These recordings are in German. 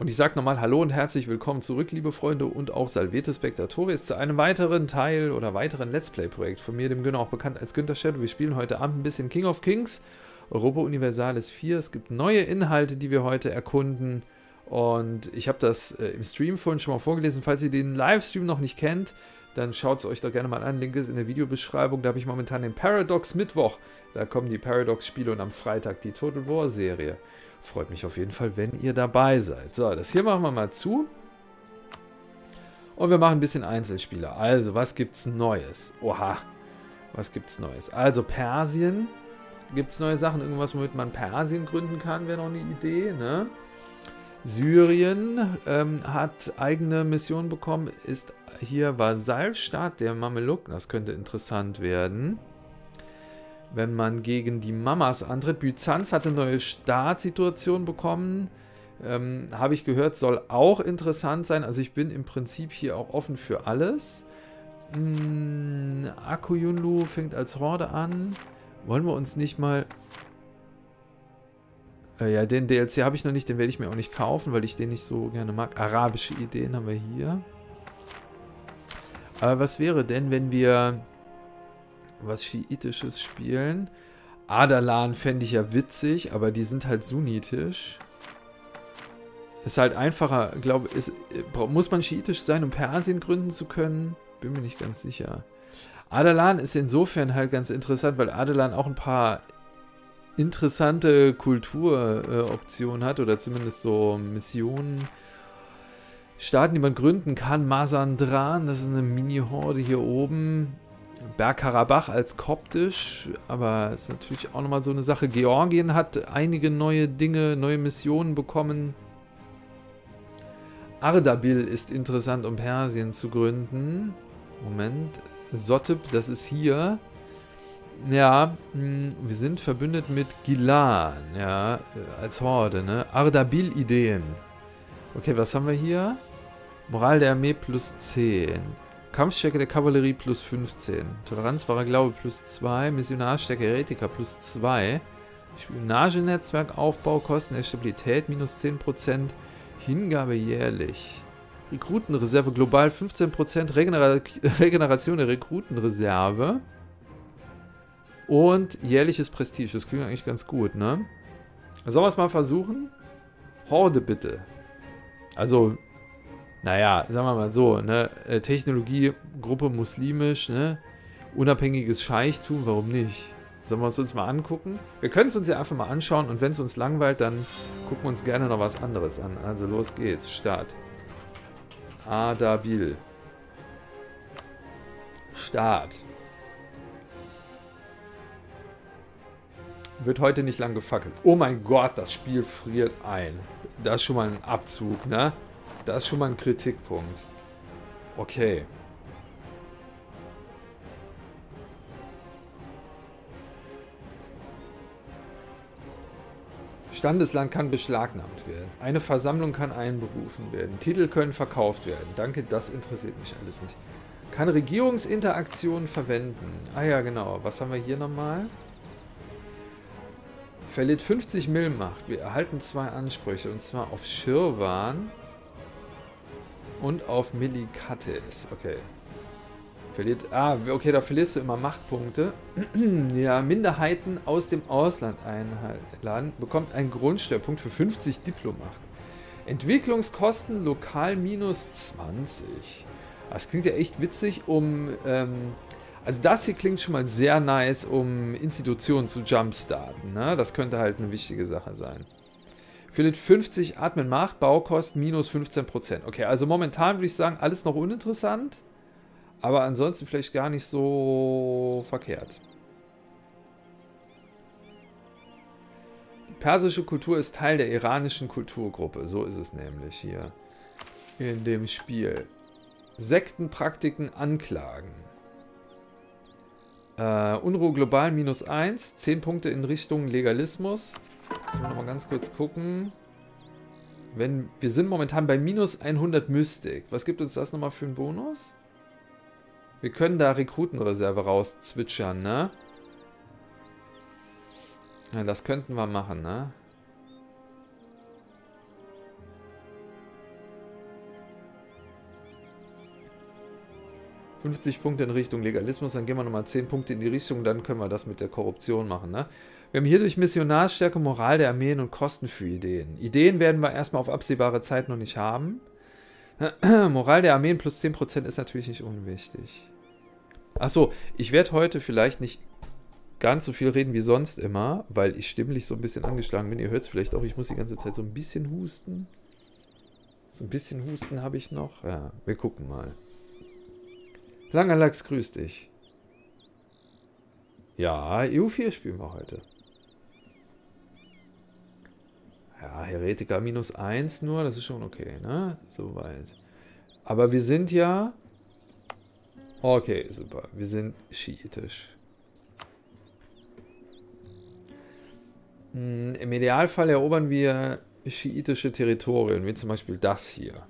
Und ich sage nochmal Hallo und herzlich willkommen zurück, liebe Freunde und auch Salvete Spectatoris zu einem weiteren Teil oder weiteren Let's Play-Projekt von mir, dem Günter, auch bekannt als Günther Shadow. Wir spielen heute Abend ein bisschen King of Kings, Europa Universalis 4. Es gibt neue Inhalte, die wir heute erkunden. Und ich habe das äh, im Stream vorhin schon mal vorgelesen. Falls ihr den Livestream noch nicht kennt, dann schaut es euch doch gerne mal an. Link ist in der Videobeschreibung. Da habe ich momentan den Paradox Mittwoch. Da kommen die Paradox-Spiele und am Freitag die Total War-Serie. Freut mich auf jeden Fall, wenn ihr dabei seid. So, das hier machen wir mal zu. Und wir machen ein bisschen Einzelspieler. Also, was gibt's Neues? Oha, was gibt's Neues? Also, Persien. Gibt es neue Sachen? Irgendwas, womit man Persien gründen kann, wäre noch eine Idee, ne? Syrien ähm, hat eigene Missionen bekommen, ist hier Vasallstaat der Mamelucken. Das könnte interessant werden wenn man gegen die Mamas antritt. Byzanz hat eine neue Startsituation bekommen. Ähm, Habe ich gehört, soll auch interessant sein. Also ich bin im Prinzip hier auch offen für alles. Hm, Akuyunlu fängt als Horde an. Wollen wir uns nicht mal... Äh, ja, den DLC habe ich noch nicht, den werde ich mir auch nicht kaufen, weil ich den nicht so gerne mag. Arabische Ideen haben wir hier. Aber was wäre denn, wenn wir was Schiitisches spielen. Adalan fände ich ja witzig, aber die sind halt sunnitisch. Ist halt einfacher, glaube ich, muss man schiitisch sein, um Persien gründen zu können? Bin mir nicht ganz sicher. Adalan ist insofern halt ganz interessant, weil Adalan auch ein paar interessante Kulturoptionen äh, hat oder zumindest so Missionen. Staaten, die man gründen kann. Masandran, das ist eine Mini-Horde hier oben. Bergkarabach als koptisch, aber ist natürlich auch nochmal so eine Sache. Georgien hat einige neue Dinge, neue Missionen bekommen. Ardabil ist interessant, um Persien zu gründen. Moment. Sotib, das ist hier. Ja, hm, wir sind verbündet mit Gilan, ja, als Horde, ne? Ardabil-Ideen. Okay, was haben wir hier? Moral der Armee plus 10. Kampfstärke der Kavallerie plus 15. Toleranz wahrer Glaube plus 2. Missionarstärke Heretiker plus 2. Spionagenetzwerk, Aufbau, Kosten der Stabilität minus 10%. Hingabe jährlich. Rekrutenreserve global 15%. Regenera Regeneration der Rekrutenreserve. Und jährliches Prestige. Das klingt eigentlich ganz gut, ne? Sollen wir es mal versuchen? Horde bitte. Also naja, sagen wir mal so, ne, äh, Technologiegruppe muslimisch, ne, unabhängiges Scheichtum, warum nicht? Sollen wir es uns mal angucken? Wir können es uns ja einfach mal anschauen und wenn es uns langweilt, dann gucken wir uns gerne noch was anderes an. Also los geht's, Start. Adabil. Start. Wird heute nicht lang gefackelt. Oh mein Gott, das Spiel friert ein. Das ist schon mal ein Abzug, ne? Das ist schon mal ein Kritikpunkt. Okay. Standesland kann beschlagnahmt werden. Eine Versammlung kann einberufen werden. Titel können verkauft werden. Danke, das interessiert mich alles nicht. Kann Regierungsinteraktionen verwenden. Ah ja, genau. Was haben wir hier nochmal? Verliert 50 Mill Macht. Wir erhalten zwei Ansprüche. Und zwar auf Schirwan und auf Millikates. Okay. Verliert. Ah, okay, da verlierst du immer Machtpunkte. ja, Minderheiten aus dem Ausland einladen. Bekommt einen Grundsteuerpunkt für 50 Diplomacht. Entwicklungskosten lokal minus 20. Das klingt ja echt witzig, um. Ähm, also, das hier klingt schon mal sehr nice, um Institutionen zu jumpstarten. Ne? Das könnte halt eine wichtige Sache sein. Philipp 50 Atmen macht, Baukosten minus 15%. Okay, also momentan würde ich sagen, alles noch uninteressant, aber ansonsten vielleicht gar nicht so verkehrt. Die persische Kultur ist Teil der iranischen Kulturgruppe, so ist es nämlich hier in dem Spiel. Sektenpraktiken anklagen. Äh, Unruhe global minus 1, 10 Punkte in Richtung Legalismus. Jetzt noch mal ganz kurz gucken. Wenn wir sind momentan bei minus 100 Mystik. Was gibt uns das nochmal für einen Bonus? Wir können da Rekrutenreserve rauszwitschern, ne? Ja, das könnten wir machen, ne? ...50 Punkte in Richtung Legalismus, dann gehen wir nochmal 10 Punkte in die Richtung, dann können wir das mit der Korruption machen, ne? Wir haben hier durch Missionarstärke Moral der Armeen und Kosten für Ideen. Ideen werden wir erstmal auf absehbare Zeit noch nicht haben. Moral der Armeen plus 10% ist natürlich nicht unwichtig. Achso, ich werde heute vielleicht nicht ganz so viel reden wie sonst immer, weil ich stimmlich so ein bisschen angeschlagen bin. Ihr hört es vielleicht auch, ich muss die ganze Zeit so ein bisschen husten. So ein bisschen Husten habe ich noch. Ja, wir gucken mal. Langer Lachs, grüß dich. Ja, EU4 spielen wir heute. Ja, Heretiker minus 1 nur, das ist schon okay, ne? Soweit. Aber wir sind ja... Okay, super. Wir sind schiitisch. Hm, Im Idealfall erobern wir schiitische Territorien, wie zum Beispiel das hier.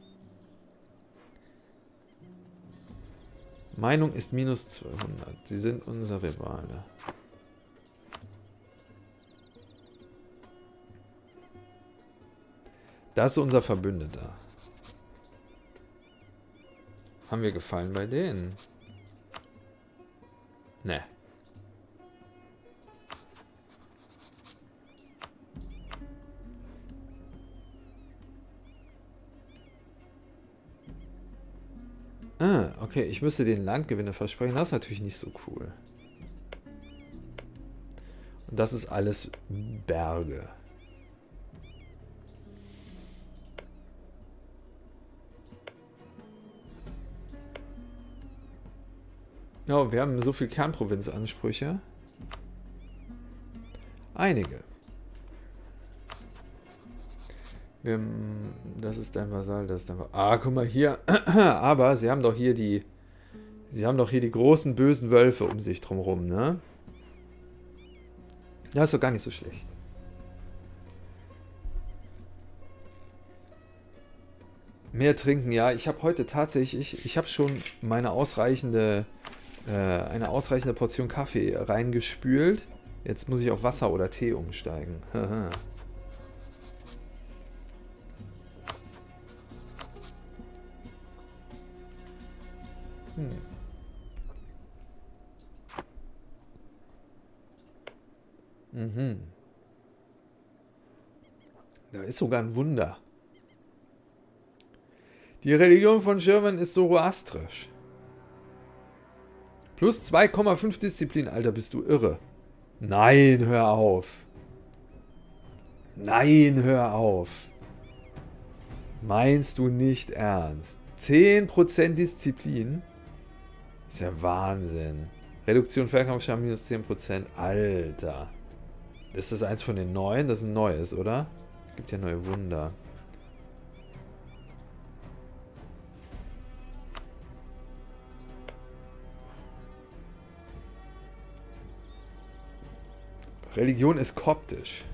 Meinung ist minus 200. Sie sind unser Rivale. Das ist unser Verbündeter. Haben wir gefallen bei denen? Ne. Ah, okay. Ich müsste den Landgewinne versprechen. Das ist natürlich nicht so cool. Und das ist alles Berge. Ja, wir haben so viele Kernprovinzansprüche. Einige. Das ist dein Vasall, das ist dein Vasall. Ah, guck mal hier. Aber sie haben doch hier die... Sie haben doch hier die großen bösen Wölfe um sich drumherum, ne? Das ist doch gar nicht so schlecht. Mehr trinken, ja. Ich habe heute tatsächlich, ich, ich habe schon meine ausreichende, äh, eine ausreichende Portion Kaffee reingespült. Jetzt muss ich auf Wasser oder Tee umsteigen. Hm. Mhm. Da ist sogar ein Wunder. Die Religion von Sherwin ist zoroastrisch. Plus 2,5 Disziplin, Alter, bist du irre. Nein, hör auf. Nein, hör auf. Meinst du nicht ernst? 10% Disziplin? ist ja Wahnsinn. Reduktion Fernkampfschaden minus 10%. Alter. Ist das eins von den neuen? Das ist ein neues, oder? Gibt ja neue Wunder. Religion ist koptisch.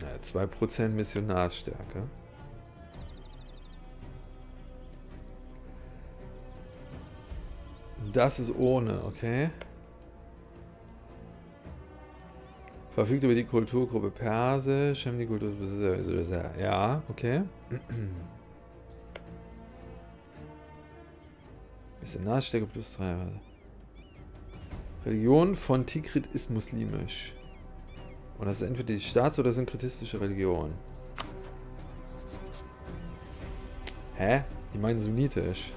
Ja, 2% Missionarstärke. Das ist ohne, okay. Verfügt über die Kulturgruppe Persisch, haben die Kultur... Ja, okay. Bisschen Nachstärke plus 3. Religion von Tikrit ist muslimisch. Und das ist entweder die Staats- oder synkretistische Religion. Hä? Die meinen sunnitisch.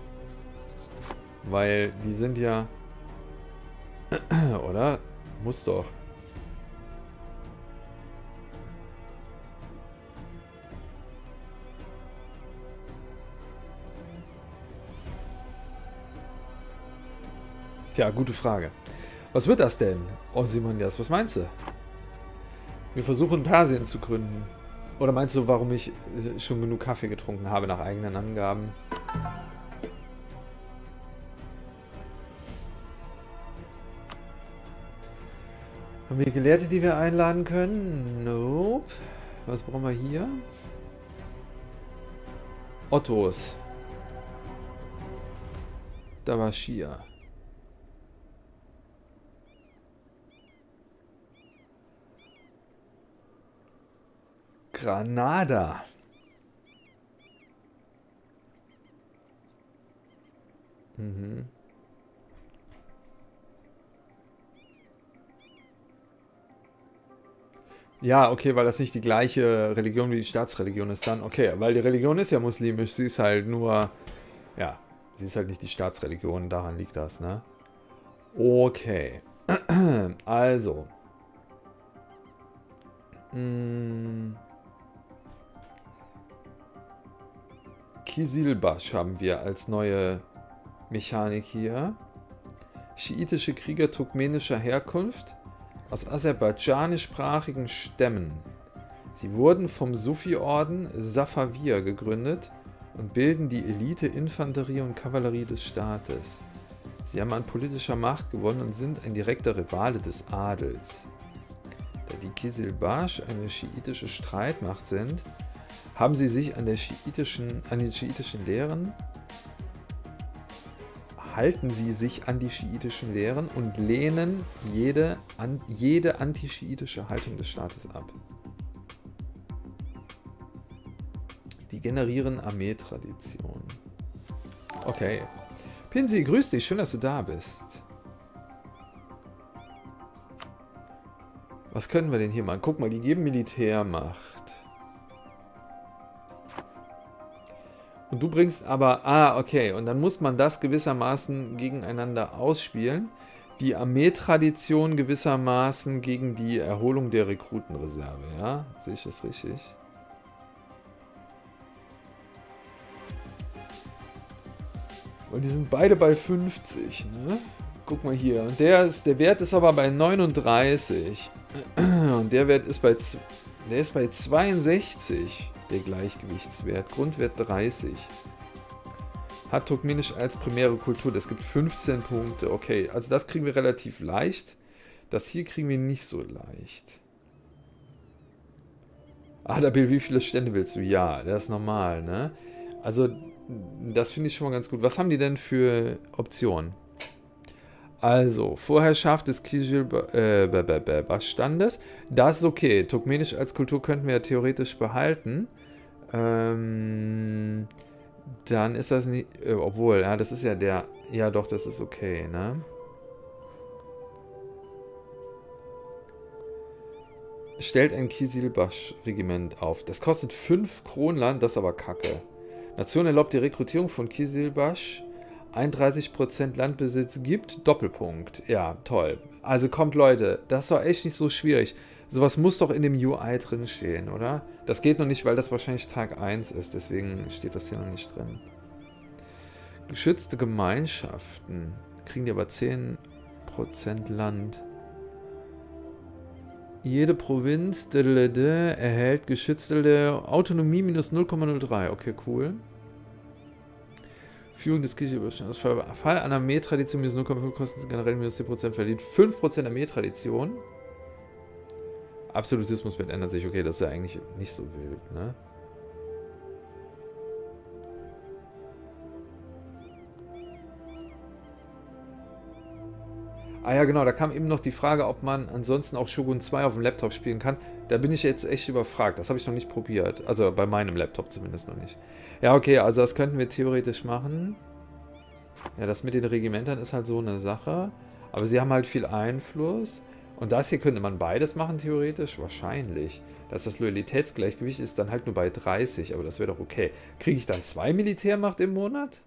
Weil die sind ja... Oder? Muss doch. Tja, gute Frage. Was wird das denn, Ozymandias? Was meinst du? Wir versuchen Persien zu gründen. Oder meinst du, warum ich äh, schon genug Kaffee getrunken habe nach eigenen Angaben? Haben wir Gelehrte, die wir einladen können? Nope. Was brauchen wir hier? Ottos. Da war Shia. Granada. Mhm. Ja, okay, weil das nicht die gleiche Religion wie die Staatsreligion ist dann. Okay, weil die Religion ist ja muslimisch, sie ist halt nur... Ja, sie ist halt nicht die Staatsreligion, daran liegt das, ne? Okay. Also. Mmh. Kisilbash haben wir als neue Mechanik hier. Schiitische Krieger turkmenischer Herkunft aus aserbaidschanischsprachigen Stämmen. Sie wurden vom Sufi-Orden Safavir gegründet und bilden die Elite-Infanterie und Kavallerie des Staates. Sie haben an politischer Macht gewonnen und sind ein direkter Rivale des Adels. Da die Kizilbash eine schiitische Streitmacht sind, haben sie sich an, der schiitischen, an den schiitischen Lehren halten sie sich an die schiitischen Lehren und lehnen jede, an, jede antischiitische Haltung des Staates ab. Die generieren Armeetradition. Okay. Pinsi, grüß dich, schön, dass du da bist. Was können wir denn hier machen? Guck mal, die geben Militärmacht. Und du bringst aber, ah, okay, und dann muss man das gewissermaßen gegeneinander ausspielen. Die Armeetradition gewissermaßen gegen die Erholung der Rekrutenreserve, ja? Sehe ich das richtig? Und die sind beide bei 50, ne? Guck mal hier. Und der, ist, der Wert ist aber bei 39. Und der Wert ist bei, der ist bei 62 der Gleichgewichtswert. Grundwert 30. Hat Turkmenisch als primäre Kultur. Das gibt 15 Punkte. Okay, also das kriegen wir relativ leicht. Das hier kriegen wir nicht so leicht. Adabil, wie viele Stände willst du? Ja, das ist normal, ne? Also, das finde ich schon mal ganz gut. Was haben die denn für Optionen? Also, Vorherrschaft des Kijil-Standes. Äh, das ist okay. Turkmenisch als Kultur könnten wir ja theoretisch behalten. Ähm, dann ist das nicht. Äh, obwohl, ja, das ist ja der. Ja, doch, das ist okay, ne? Stellt ein Kisilbash-Regiment auf. Das kostet 5 Kronland, das ist aber kacke. Nation erlaubt die Rekrutierung von Kisilbash. 31% Landbesitz gibt. Doppelpunkt. Ja, toll. Also kommt, Leute, das doch echt nicht so schwierig. Sowas muss doch in dem UI drin stehen, oder? Das geht noch nicht, weil das wahrscheinlich Tag 1 ist, deswegen steht das hier noch nicht drin. Geschützte Gemeinschaften. Kriegen die aber 10% Land. Jede Provinz erhält geschützte Autonomie minus 0,03. Okay, cool. Führung des Kirchenüberstands. Fall einer Armeetradition minus 0,5 kosten generell minus 10% verliert 5% Armeetradition. Absolutismus ändert sich. Okay, das ist ja eigentlich nicht so wild, ne? Ah ja, genau, da kam eben noch die Frage, ob man ansonsten auch Shogun 2 auf dem Laptop spielen kann. Da bin ich jetzt echt überfragt. Das habe ich noch nicht probiert. Also bei meinem Laptop zumindest noch nicht. Ja, okay, also das könnten wir theoretisch machen. Ja, das mit den Regimentern ist halt so eine Sache. Aber sie haben halt viel Einfluss. Und das hier könnte man beides machen, theoretisch? Wahrscheinlich. Dass das Loyalitätsgleichgewicht ist dann halt nur bei 30, aber das wäre doch okay. Kriege ich dann zwei Militärmacht im Monat?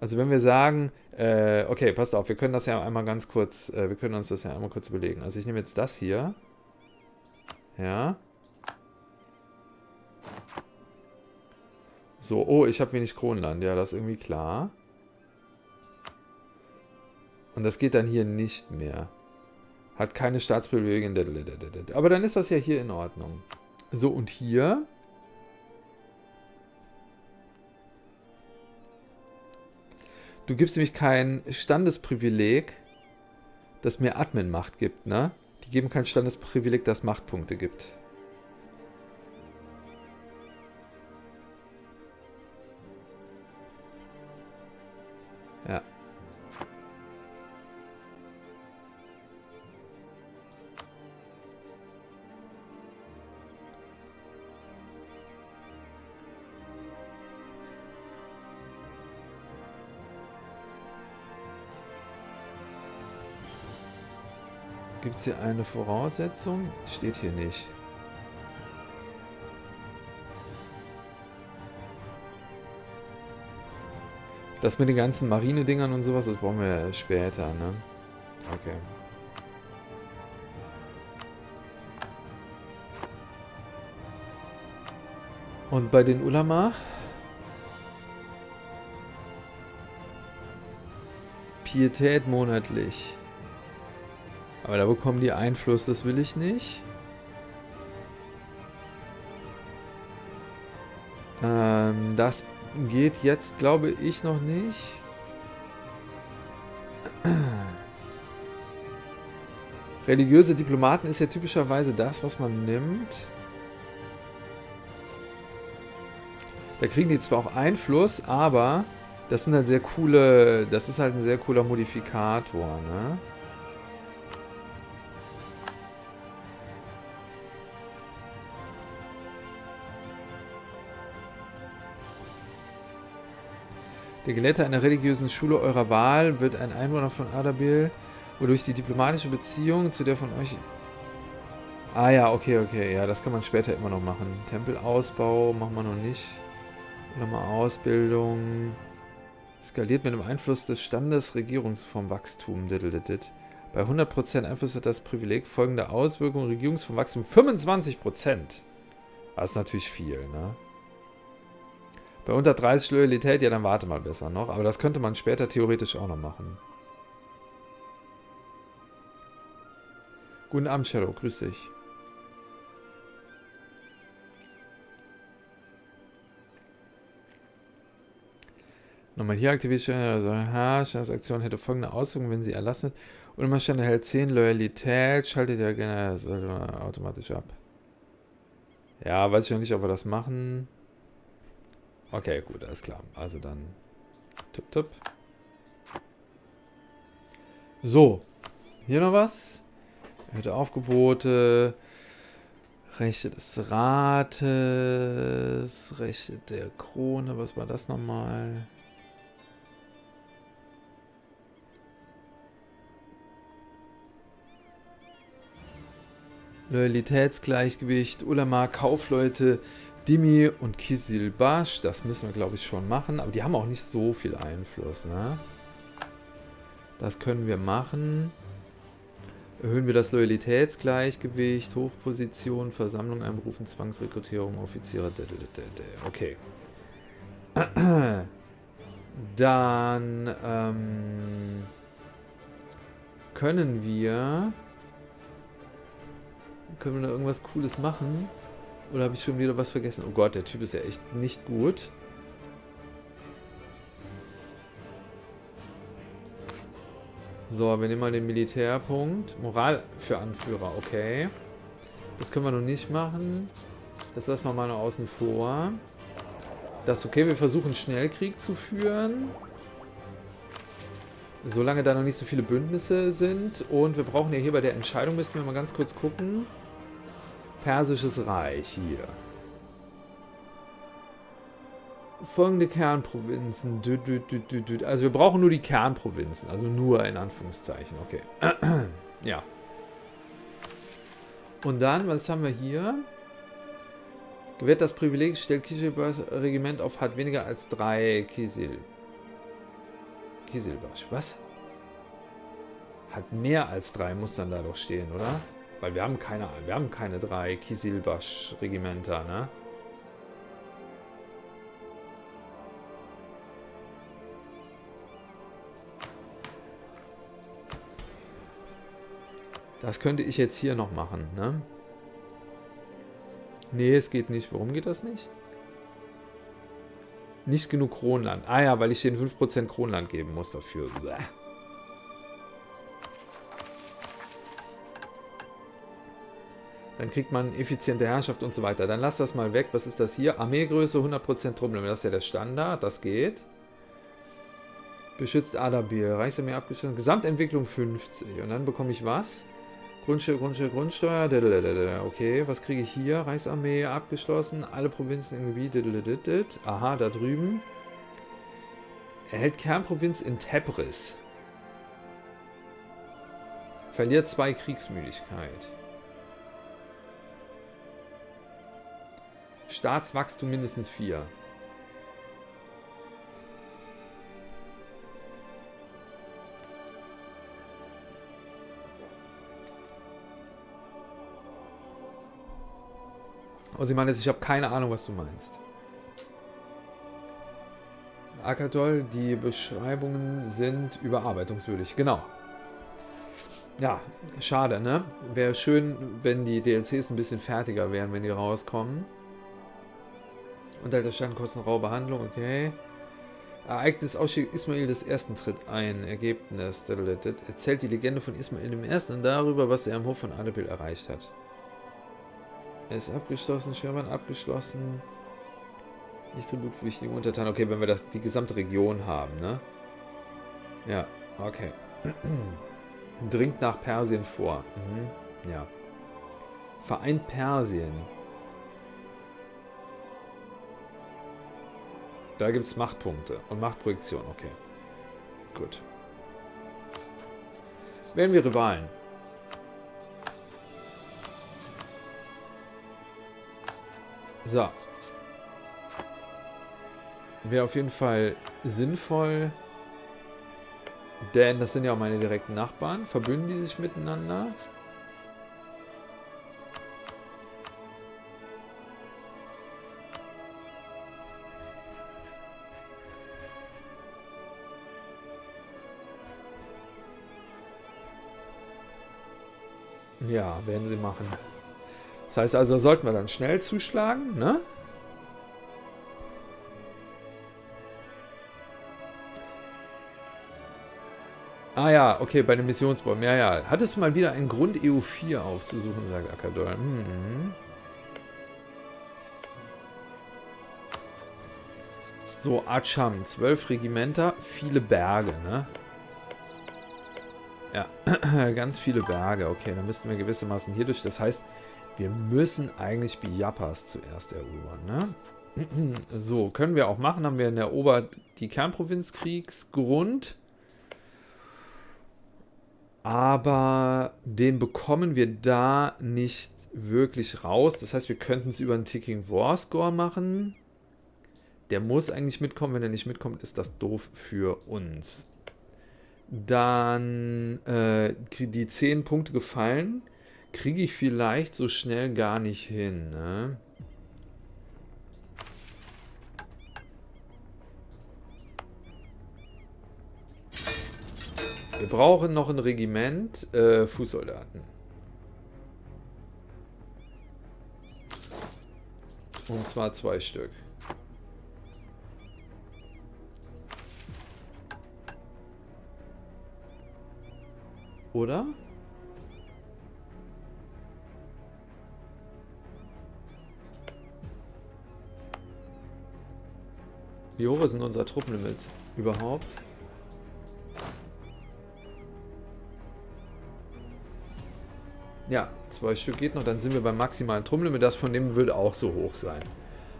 Also wenn wir sagen, äh, okay, passt auf, wir können das ja einmal ganz kurz, äh, wir können uns das ja einmal kurz überlegen. Also ich nehme jetzt das hier. Ja. So, oh, ich habe wenig Kronenland. Ja, das ist irgendwie klar. Und das geht dann hier nicht mehr. Hat keine Staatsprivilegien. Aber dann ist das ja hier in Ordnung. So, und hier... Du gibst nämlich kein Standesprivileg, das mehr Admin-Macht gibt, ne? Die geben kein Standesprivileg, das Machtpunkte gibt. Gibt es hier eine Voraussetzung? Steht hier nicht. Das mit den ganzen Marinedingern und sowas, das brauchen wir später, ne? Okay. Und bei den Ulama? Pietät monatlich. Aber da bekommen die Einfluss, das will ich nicht. Ähm, das geht jetzt, glaube ich, noch nicht. Religiöse Diplomaten ist ja typischerweise das, was man nimmt. Da kriegen die zwar auch Einfluss, aber das sind halt sehr coole, das ist halt ein sehr cooler Modifikator, ne? Der Gelehrte einer religiösen Schule eurer Wahl wird ein Einwohner von Adabil, wodurch die diplomatische Beziehung zu der von euch... Ah ja, okay, okay, ja, das kann man später immer noch machen. Tempelausbau machen wir noch nicht. Nochmal Ausbildung. Skaliert mit dem Einfluss des Standes Regierungsformwachstum. Bei 100% Einfluss hat das Privileg folgende Auswirkungen. Regierungsformwachstum 25%. Das ist natürlich viel, ne? Bei unter 30 Loyalität, ja, dann warte mal besser noch. Aber das könnte man später theoretisch auch noch machen. Guten Abend, Shadow. Grüß dich. Nochmal hier aktiviert, also ha, Transaktion hätte folgende Auswirkungen, wenn sie erlassen wird. Und immer hält 10 Loyalität, schaltet ja gerne also automatisch ab. Ja, weiß ich noch nicht, ob wir das machen. Okay, gut, alles klar. Also dann tipp, tipp. So, hier noch was. Erhöhte Aufgebote. Rechte des Rates. Rechte der Krone. Was war das nochmal? Loyalitätsgleichgewicht. Ulama, Kaufleute. Dimi und Kisilbash, das müssen wir glaube ich schon machen, aber die haben auch nicht so viel Einfluss, ne? Das können wir machen. Erhöhen wir das Loyalitätsgleichgewicht, Hochposition, Versammlung einberufen, Zwangsrekrutierung, Offiziere, okay. Dann ähm, können wir können wir da irgendwas Cooles machen? Oder habe ich schon wieder was vergessen? Oh Gott, der Typ ist ja echt nicht gut. So, wir nehmen mal den Militärpunkt. Moral für Anführer, okay. Das können wir noch nicht machen. Das lassen wir mal noch außen vor. Das ist okay, wir versuchen Schnellkrieg zu führen. Solange da noch nicht so viele Bündnisse sind. Und wir brauchen ja hier bei der Entscheidung, müssen wir mal ganz kurz gucken. Persisches Reich hier. Folgende Kernprovinzen. Also wir brauchen nur die Kernprovinzen. Also nur in Anführungszeichen. Okay. ja. Und dann, was haben wir hier? Gewährt das Privileg, stellt Kisilbas Regiment auf, hat weniger als drei Kisil. Kisilbasch. Was? Hat mehr als drei, muss dann da doch stehen, oder? Weil wir haben keine, wir haben keine drei Kisilbasch-Regimenter, ne? Das könnte ich jetzt hier noch machen, ne? Nee, es geht nicht. Warum geht das nicht? Nicht genug Kronland. Ah ja, weil ich den 5% Kronland geben muss dafür. Bäh. Dann kriegt man effiziente Herrschaft und so weiter. Dann lass das mal weg. Was ist das hier? Armeegröße 100% Truppen. Das ist ja der Standard. Das geht. Beschützt Adabil. Reichsarmee abgeschlossen. Gesamtentwicklung 50. Und dann bekomme ich was? Grundsteuer, Grundsteuer, Grundsteuer. Okay, was kriege ich hier? Reichsarmee abgeschlossen. Alle Provinzen im Gebiet. Aha, da drüben. Erhält Kernprovinz in Tebris. Verliert zwei Kriegsmüdigkeit. Staatswachstum mindestens vier. Also ich meine, ich habe keine Ahnung, was du meinst. Akadol, die Beschreibungen sind überarbeitungswürdig. Genau. Ja, schade, ne? Wäre schön, wenn die DLCs ein bisschen fertiger wären, wenn die rauskommen. Und alter Stand kosten raue Behandlung, okay. Ereignis Ausstieg Ismail des Ersten tritt ein. Ergebnis. Erzählt die Legende von Ismail dem Ersten und darüber, was er am Hof von Adepil erreicht hat. Er ist abgeschlossen, Sherman abgeschlossen. Nicht tributpflichtige Untertanen. Okay, wenn wir das, die gesamte Region haben, ne? Ja, okay. Dringt nach Persien vor. Mhm. Ja. Vereint Persien. Da gibt es Machtpunkte und Machtprojektion. Okay. Gut. Wählen wir Rivalen. So. Wäre auf jeden Fall sinnvoll, denn das sind ja auch meine direkten Nachbarn. Verbünden die sich miteinander? Ja, werden sie machen. Das heißt also, sollten wir dann schnell zuschlagen, ne? Ah ja, okay, bei den Missionsbäumen. Ja, ja. Hattest du mal wieder einen Grund, EU4 aufzusuchen, sagt Akadol. Hm. So, Acham, zwölf Regimenter, viele Berge, ne? Ja, ganz viele Berge. Okay, dann müssten wir gewissermaßen hier durch. Das heißt, wir müssen eigentlich Biapas zuerst erobern, ne? So, können wir auch machen. Haben wir erobert die Kernprovinzkriegsgrund. Aber den bekommen wir da nicht wirklich raus. Das heißt, wir könnten es über einen Ticking War Score machen. Der muss eigentlich mitkommen. Wenn er nicht mitkommt, ist das doof für uns. Dann äh, die 10 Punkte gefallen. Kriege ich vielleicht so schnell gar nicht hin. Ne? Wir brauchen noch ein Regiment äh, Fußsoldaten. Und zwar zwei Stück. Oder? Wie hoch ist denn unser Truppenlimit überhaupt? Ja, zwei Stück geht noch, dann sind wir beim maximalen Trummellimit. Das von dem würde auch so hoch sein.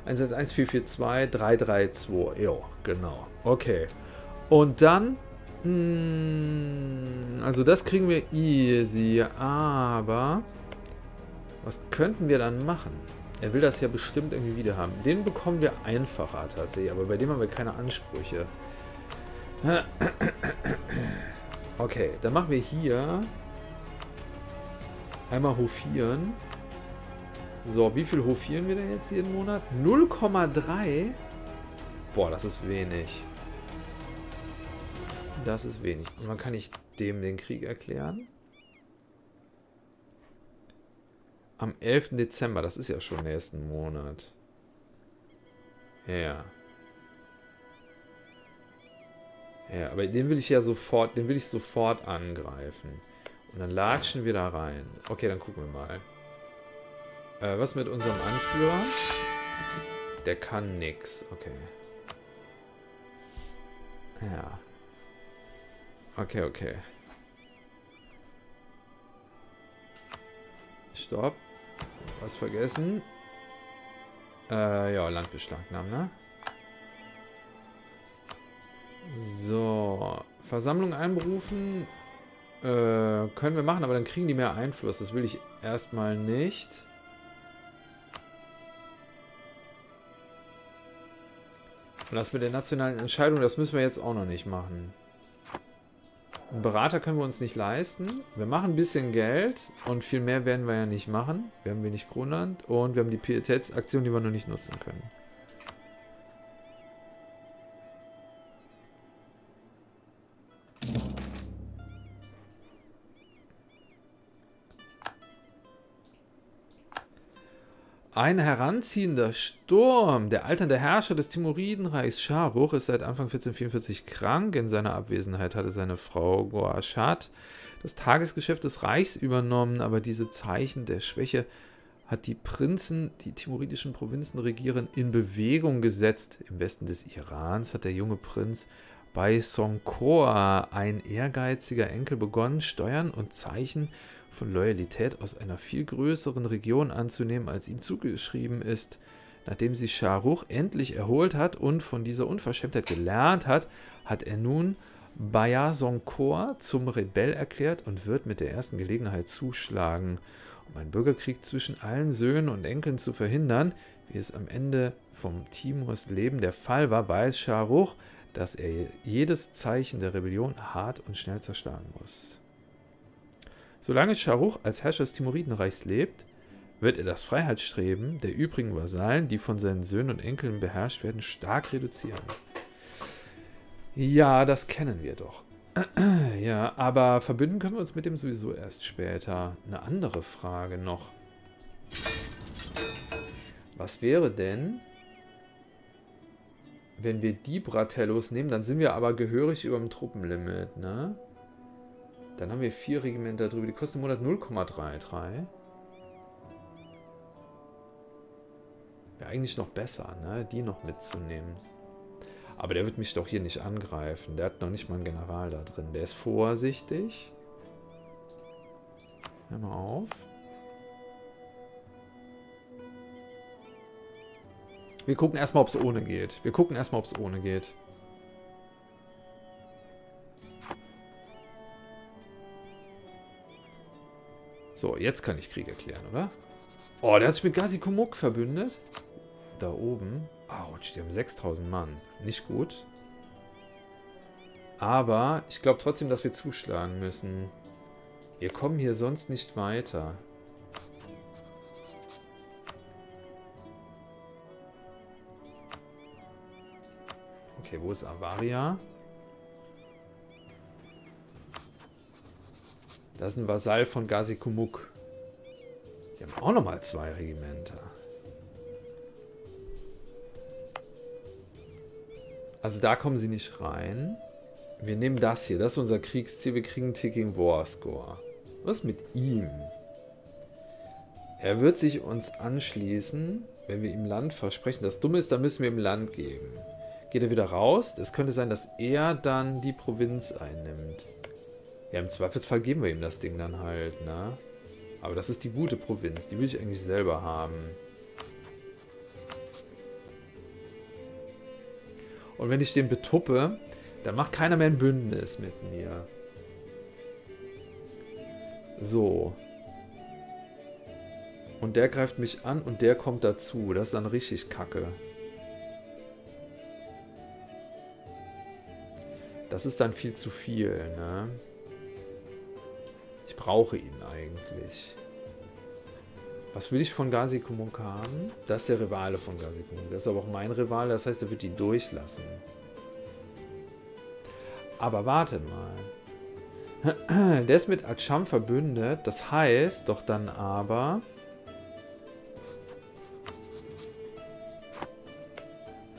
111442, 332. Jo, genau. Okay. Und dann. Hm, also das kriegen wir easy. Aber. Was könnten wir dann machen? Er will das ja bestimmt irgendwie wieder haben. Den bekommen wir einfacher tatsächlich. Aber bei dem haben wir keine Ansprüche. Okay, dann machen wir hier Einmal hofieren. So, wie viel hofieren wir denn jetzt jeden Monat? 0,3? Boah, das ist wenig. Das ist wenig. Und dann kann ich dem den Krieg erklären. Am 11. Dezember, das ist ja schon nächsten Monat. Ja. Ja, aber den will ich ja sofort, den will ich sofort angreifen. Und dann latschen wir da rein. Okay, dann gucken wir mal. Äh, was mit unserem Anführer? Der kann nix. Okay. Ja. Okay, okay. Stopp. Was vergessen? Äh, ja, Landbeschlagnahmen, ne? So. Versammlung einberufen. Äh, können wir machen, aber dann kriegen die mehr Einfluss. Das will ich erstmal nicht. Und das mit der nationalen Entscheidung, das müssen wir jetzt auch noch nicht machen. Einen Berater können wir uns nicht leisten. Wir machen ein bisschen Geld und viel mehr werden wir ja nicht machen. Wir haben wenig Kronland und wir haben die Pietätsaktion, die wir noch nicht nutzen können. Ein heranziehender Sturm. Der alternde Herrscher des Timuridenreichs Shahrukh ist seit Anfang 1444 krank. In seiner Abwesenheit hatte seine Frau Goashad das Tagesgeschäft des Reichs übernommen, aber diese Zeichen der Schwäche hat die Prinzen, die timuridischen Provinzen regieren, in Bewegung gesetzt. Im Westen des Irans hat der junge Prinz bei Sonkoa, ein ehrgeiziger Enkel, begonnen, Steuern und Zeichen von Loyalität aus einer viel größeren Region anzunehmen, als ihm zugeschrieben ist. Nachdem sich Shahrukh endlich erholt hat und von dieser Unverschämtheit gelernt hat, hat er nun Bayasonkor zum Rebell erklärt und wird mit der ersten Gelegenheit zuschlagen. Um einen Bürgerkrieg zwischen allen Söhnen und Enkeln zu verhindern, wie es am Ende vom Timurs Leben der Fall war, weiß Shahrukh, dass er jedes Zeichen der Rebellion hart und schnell zerschlagen muss. Solange Shahrukh als Herrscher des Timuridenreichs lebt, wird er das Freiheitsstreben der übrigen Vasallen, die von seinen Söhnen und Enkeln beherrscht werden, stark reduzieren. Ja, das kennen wir doch. ja, aber verbünden können wir uns mit dem sowieso erst später. Eine andere Frage noch. Was wäre denn, wenn wir die Bratellos nehmen, dann sind wir aber gehörig über dem Truppenlimit, ne? Dann haben wir vier Regimenter drüber. Die kosten im Monat 0,33. Wäre eigentlich noch besser, ne? die noch mitzunehmen. Aber der wird mich doch hier nicht angreifen. Der hat noch nicht mal einen General da drin. Der ist vorsichtig. Hör mal auf. Wir gucken erstmal, ob es ohne geht. Wir gucken erstmal, ob es ohne geht. So, jetzt kann ich Krieg erklären, oder? Oh, der hat sich mit Gazi Kumuk verbündet. Da oben. Autsch, die haben 6000 Mann. Nicht gut. Aber ich glaube trotzdem, dass wir zuschlagen müssen. Wir kommen hier sonst nicht weiter. Okay, wo ist Avaria? Das ist ein Vasall von Gazi Kumuk. Die haben auch nochmal zwei Regimenter. Also da kommen sie nicht rein. Wir nehmen das hier. Das ist unser Kriegsziel. Wir kriegen einen Ticking War Score. Was mit ihm? Er wird sich uns anschließen, wenn wir ihm Land versprechen. Das Dumme ist, da müssen wir ihm Land geben. Geht er wieder raus? Es könnte sein, dass er dann die Provinz einnimmt. Ja, im Zweifelsfall geben wir ihm das Ding dann halt, ne? Aber das ist die gute Provinz. Die will ich eigentlich selber haben. Und wenn ich den betuppe, dann macht keiner mehr ein Bündnis mit mir. So. Und der greift mich an und der kommt dazu. Das ist dann richtig kacke. Das ist dann viel zu viel, ne? Brauche ihn eigentlich. Was will ich von Gazi Kumuk haben? Das ist der Rivale von Gazi Kumuk. Das ist aber auch mein Rivale, das heißt, er wird ihn durchlassen. Aber warte mal. Der ist mit Acham verbündet. Das heißt doch dann aber...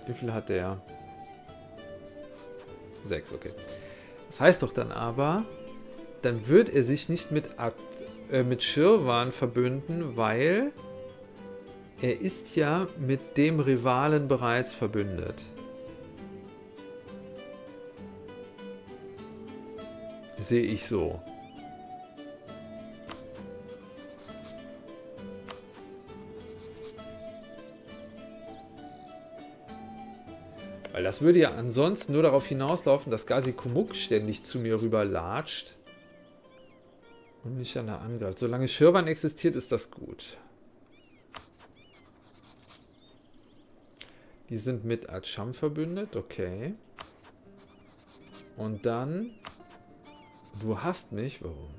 Wie viel hat der? Sechs, okay. Das heißt doch dann aber, dann wird er sich nicht mit, äh, mit Shirvan verbünden, weil er ist ja mit dem Rivalen bereits verbündet. Sehe ich so. Weil das würde ja ansonsten nur darauf hinauslaufen, dass Gazi Kumuk ständig zu mir rüber latscht Und mich an der angreift. Solange Schirwan existiert, ist das gut. Die sind mit Acham verbündet, okay. Und dann... Du hast mich, warum?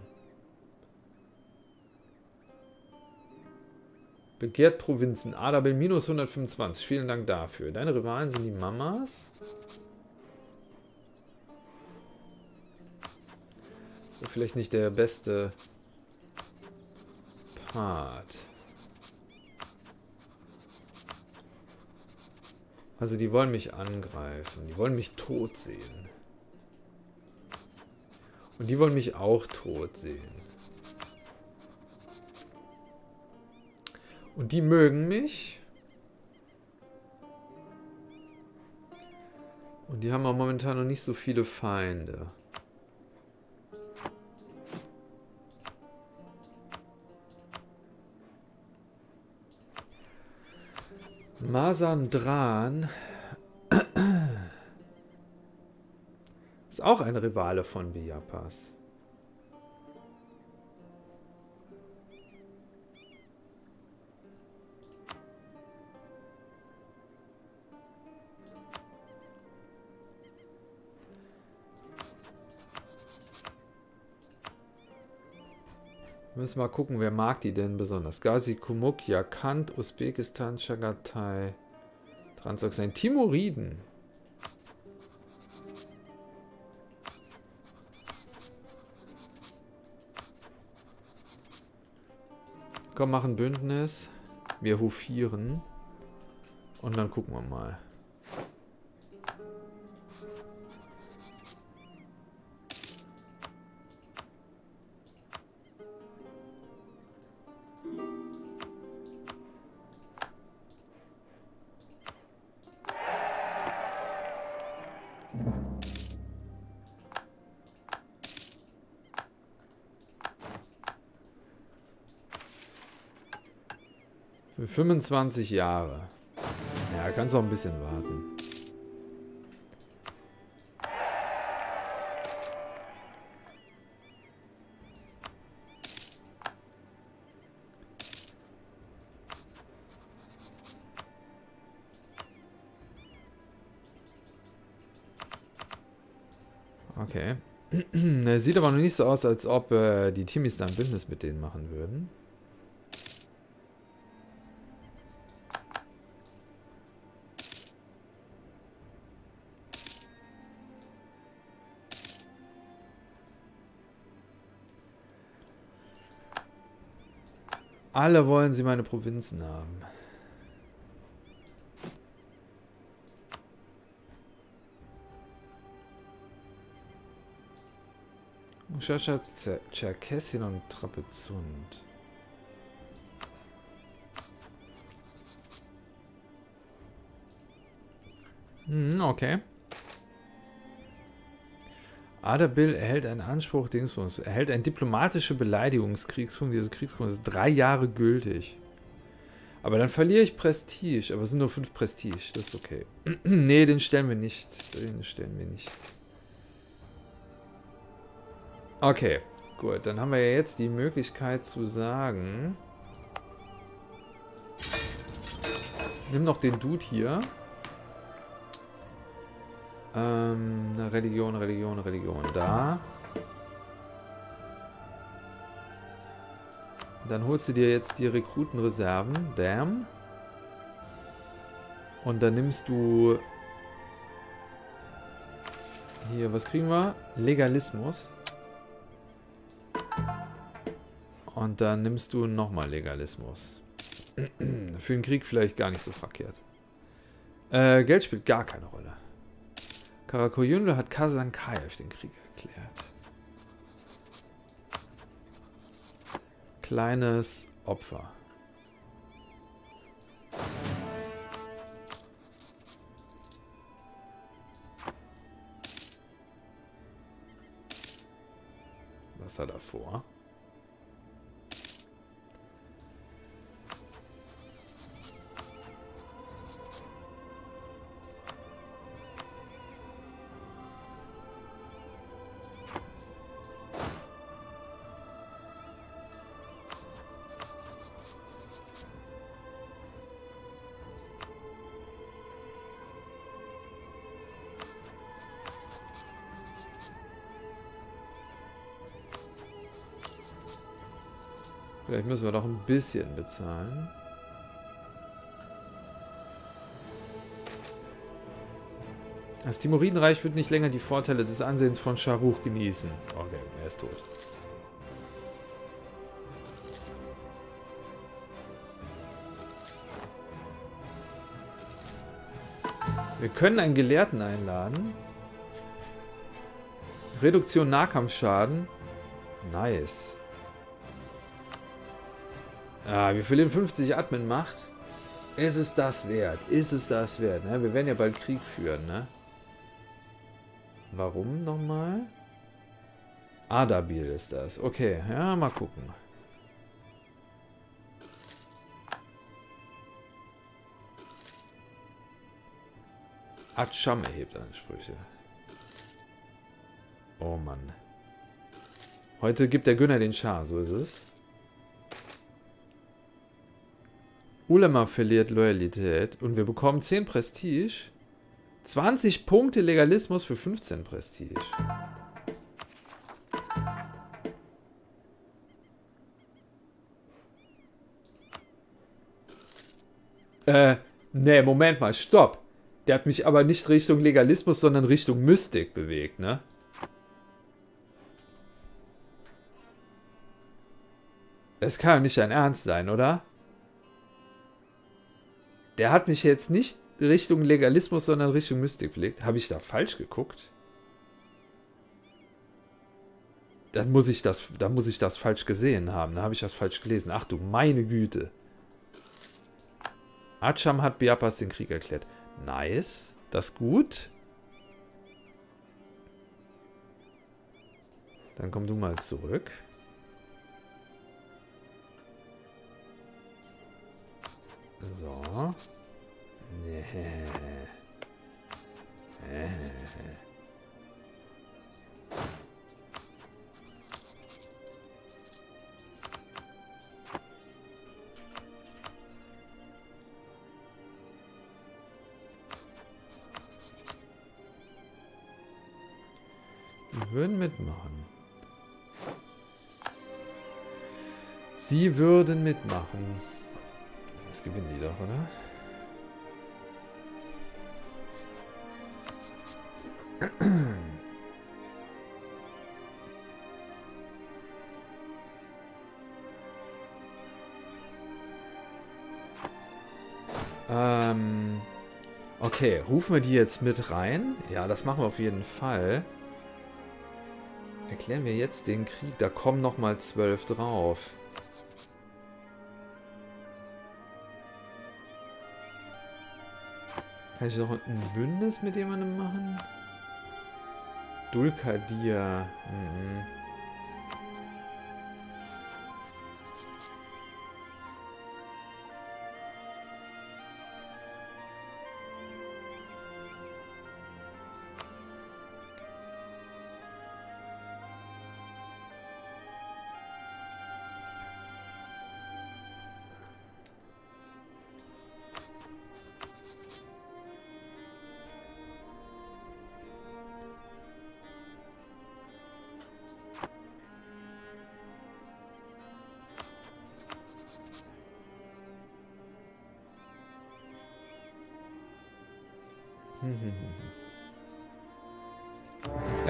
Begehrt Provinzen. Adabel minus 125. Vielen Dank dafür. Deine Rivalen sind die Mamas. Vielleicht nicht der beste Part. Also die wollen mich angreifen. Die wollen mich tot sehen. Und die wollen mich auch tot sehen. Und die mögen mich. Und die haben auch momentan noch nicht so viele Feinde. Masandran ist auch ein Rivale von Biapas. Müssen wir mal gucken, wer mag die denn besonders? Gazi Kumuk, Yakant, Usbekistan, Chagatai, Transoxan, Timuriden. Komm, machen Bündnis. Wir hofieren. Und dann gucken wir mal. 25 Jahre. Ja, kannst auch ein bisschen warten. Okay. Sieht aber noch nicht so aus, als ob äh, die Teamies da ein Bündnis mit denen machen würden. Alle wollen sie meine Provinzen haben. Shasha, Tscherkessin und Trapezund. Hm, okay. Adabil erhält einen Anspruch, Dingsbums, erhält eine diplomatische Beleidigungskriegsführung. Diese Kriegsführung ist drei Jahre gültig. Aber dann verliere ich Prestige. Aber es sind nur fünf Prestige. Das ist okay. nee, den stellen wir nicht. Den stellen wir nicht. Okay, gut. Dann haben wir ja jetzt die Möglichkeit zu sagen... Nimm noch den Dude hier. Ähm, Religion, Religion, Religion. Da. Dann holst du dir jetzt die Rekrutenreserven. Damn. Und dann nimmst du... Hier, was kriegen wir? Legalismus. Und dann nimmst du nochmal Legalismus. Für den Krieg vielleicht gar nicht so verkehrt. Äh, Geld spielt gar keine Rolle. Karakoyunlu hat Kasankaev den Krieg erklärt. Kleines Opfer. Was hat er vor? Müssen wir doch ein bisschen bezahlen. Das Timuridenreich wird nicht länger die Vorteile des Ansehens von Sharuch genießen. Okay, er ist tot. Wir können einen Gelehrten einladen. Reduktion Nahkampfschaden. Nice. Ah, wir verlieren 50 Admin Macht. Ist es das wert? Ist es das wert? Ne? Wir werden ja bald Krieg führen, ne? Warum nochmal? Adabil ist das. Okay, ja, mal gucken. Atscham erhebt Ansprüche. Oh Mann. Heute gibt der Gönner den Schar, so ist es. Ulema verliert Loyalität und wir bekommen 10 Prestige. 20 Punkte Legalismus für 15 Prestige. Äh, ne, Moment mal, stopp. Der hat mich aber nicht Richtung Legalismus, sondern Richtung Mystik bewegt, ne? Das kann doch nicht dein Ernst sein, oder? Der hat mich jetzt nicht Richtung Legalismus, sondern Richtung Mystik belegt. Habe ich da falsch geguckt? Dann muss ich das, dann muss ich das falsch gesehen haben. Dann habe ich das falsch gelesen. Ach du meine Güte. Acham hat Biapas den Krieg erklärt. Nice. Das gut. Dann komm du mal zurück. So. Nee. Würden mitmachen. Sie würden mitmachen. Das gewinnen die doch, oder? ähm, okay, rufen wir die jetzt mit rein? Ja, das machen wir auf jeden Fall. Erklären wir jetzt den Krieg. Da kommen nochmal zwölf drauf. Kann ich noch ein Bündnis mit jemandem machen? Dulkadir. Mhm.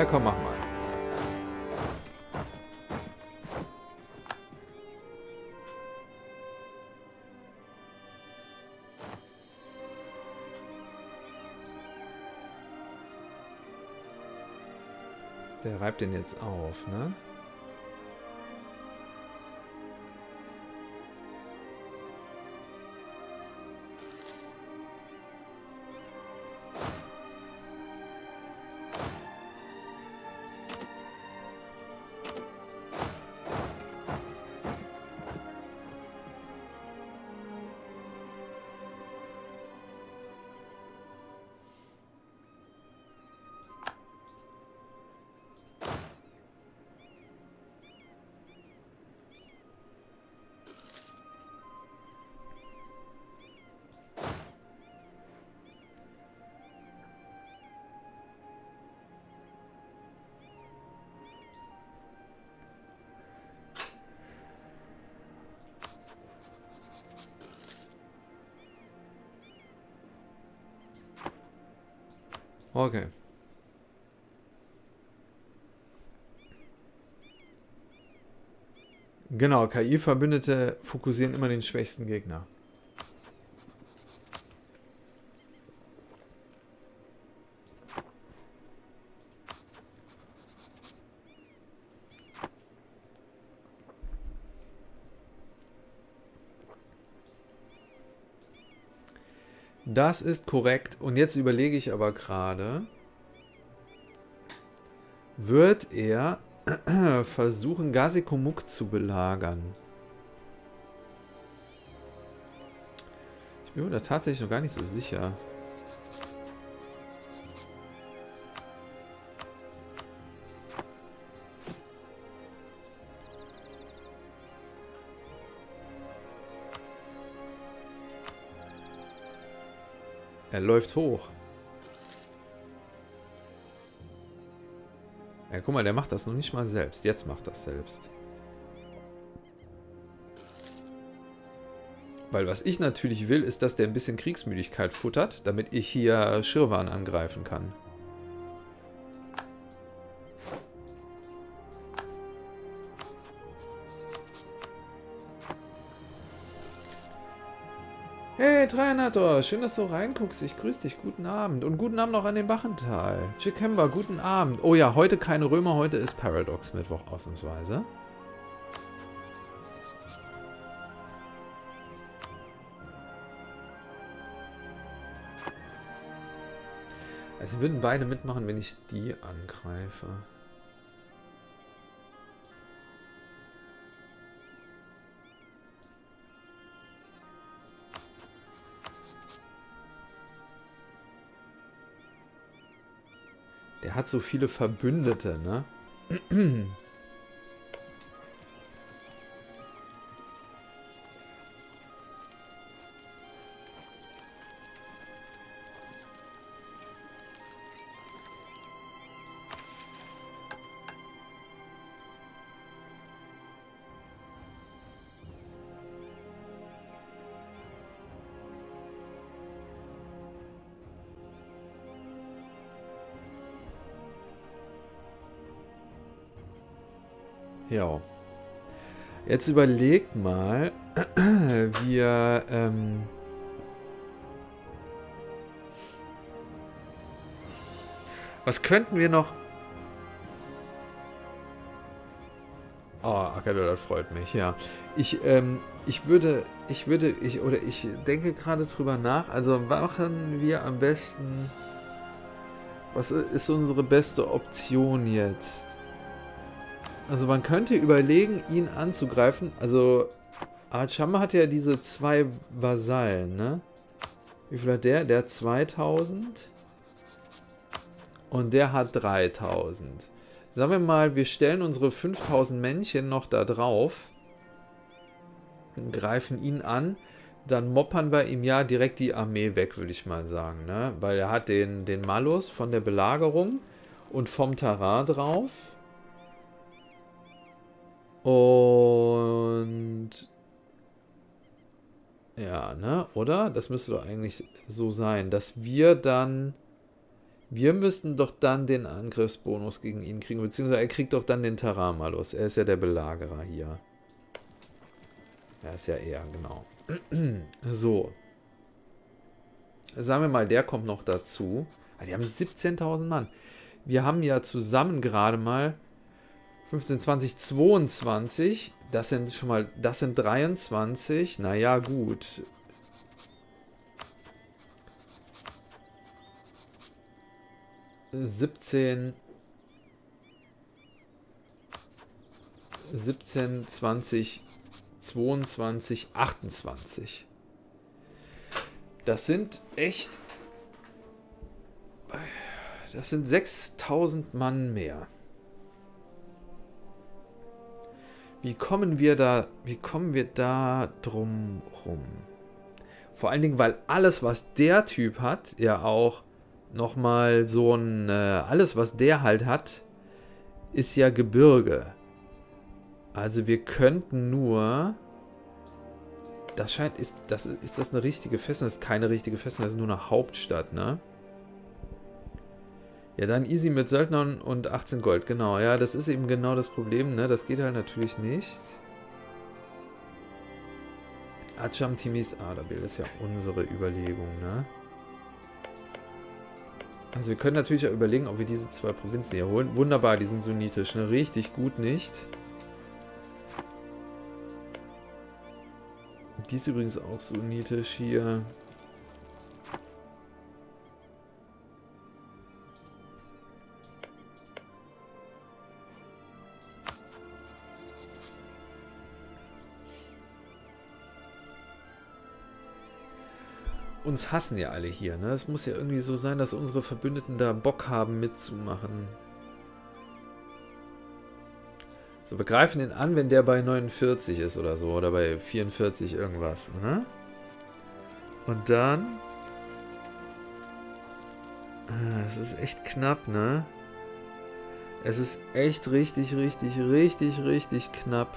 Ja, komm, mach mal. Der reibt den jetzt auf, ne? Okay. Genau, KI-Verbündete fokussieren immer den schwächsten Gegner. Das ist korrekt. Und jetzt überlege ich aber gerade, wird er versuchen, Gazikomuk zu belagern? Ich bin mir da tatsächlich noch gar nicht so sicher. Er läuft hoch. Ja, guck mal, der macht das noch nicht mal selbst. Jetzt macht das selbst. Weil was ich natürlich will, ist, dass der ein bisschen Kriegsmüdigkeit futtert, damit ich hier Schirwan angreifen kann. Hey, Trianator, schön, dass du reinguckst. Ich grüße dich. Guten Abend. Und guten Abend auch an den Bachental. Chikemba, guten Abend. Oh ja, heute keine Römer, heute ist Paradox Mittwoch ausnahmsweise. Also würden beide mitmachen, wenn ich die angreife. Der hat so viele Verbündete, ne? Jetzt überlegt mal, wir, ähm, was könnten wir noch Oh, Akado, das freut mich, ja. Ich, ähm, ich würde, ich würde, ich, oder ich denke gerade drüber nach, also machen wir am besten, was ist unsere beste Option jetzt? Also man könnte überlegen, ihn anzugreifen. Also Archama hat ja diese zwei Vasallen, ne? Wie viel hat der? Der hat 2000. Und der hat 3000. Sagen wir mal, wir stellen unsere 5000 Männchen noch da drauf. Greifen ihn an. Dann moppern wir ihm ja direkt die Armee weg, würde ich mal sagen. Ne? Weil er hat den, den Malus von der Belagerung und vom Terrain drauf. Und ja, ne? Oder? Das müsste doch eigentlich so sein, dass wir dann. Wir müssten doch dann den Angriffsbonus gegen ihn kriegen, beziehungsweise er kriegt doch dann den Terramalus. Er ist ja der Belagerer hier. Er ist ja er, genau. so. Sagen wir mal, der kommt noch dazu. Ah, die haben 17.000 Mann. Wir haben ja zusammen gerade mal 15, 20, 22. Das sind schon mal, das sind 23. Naja, gut. Siebzehn, siebzehn, zwanzig, zweiundzwanzig, achtundzwanzig. Das sind echt, das sind 6000 Mann mehr. Wie kommen wir da, wie kommen wir da drum rum? Vor allen Dingen, weil alles, was der Typ hat, ja auch nochmal so ein, äh, alles, was der halt hat, ist ja Gebirge. Also wir könnten nur, das scheint, ist das, ist das eine richtige Festung? Das ist keine richtige Festung, das ist nur eine Hauptstadt, ne? Ja, dann easy mit Söldnern und 18 Gold. Genau, ja, das ist eben genau das Problem, ne? Das geht halt natürlich nicht. Acham Timis Adabil, ist ja unsere Überlegung, ne? Also wir können natürlich auch überlegen, ob wir diese zwei Provinzen hier holen. Wunderbar, die sind sunnitisch, ne? Richtig gut nicht. Die ist übrigens auch sunnitisch hier. Uns hassen ja alle hier. Ne? Es muss ja irgendwie so sein, dass unsere Verbündeten da Bock haben mitzumachen. So, wir greifen ihn an, wenn der bei 49 ist oder so. Oder bei 44 irgendwas. Ne? Und dann... Ah, es ist echt knapp, ne? Es ist echt richtig, richtig, richtig, richtig knapp.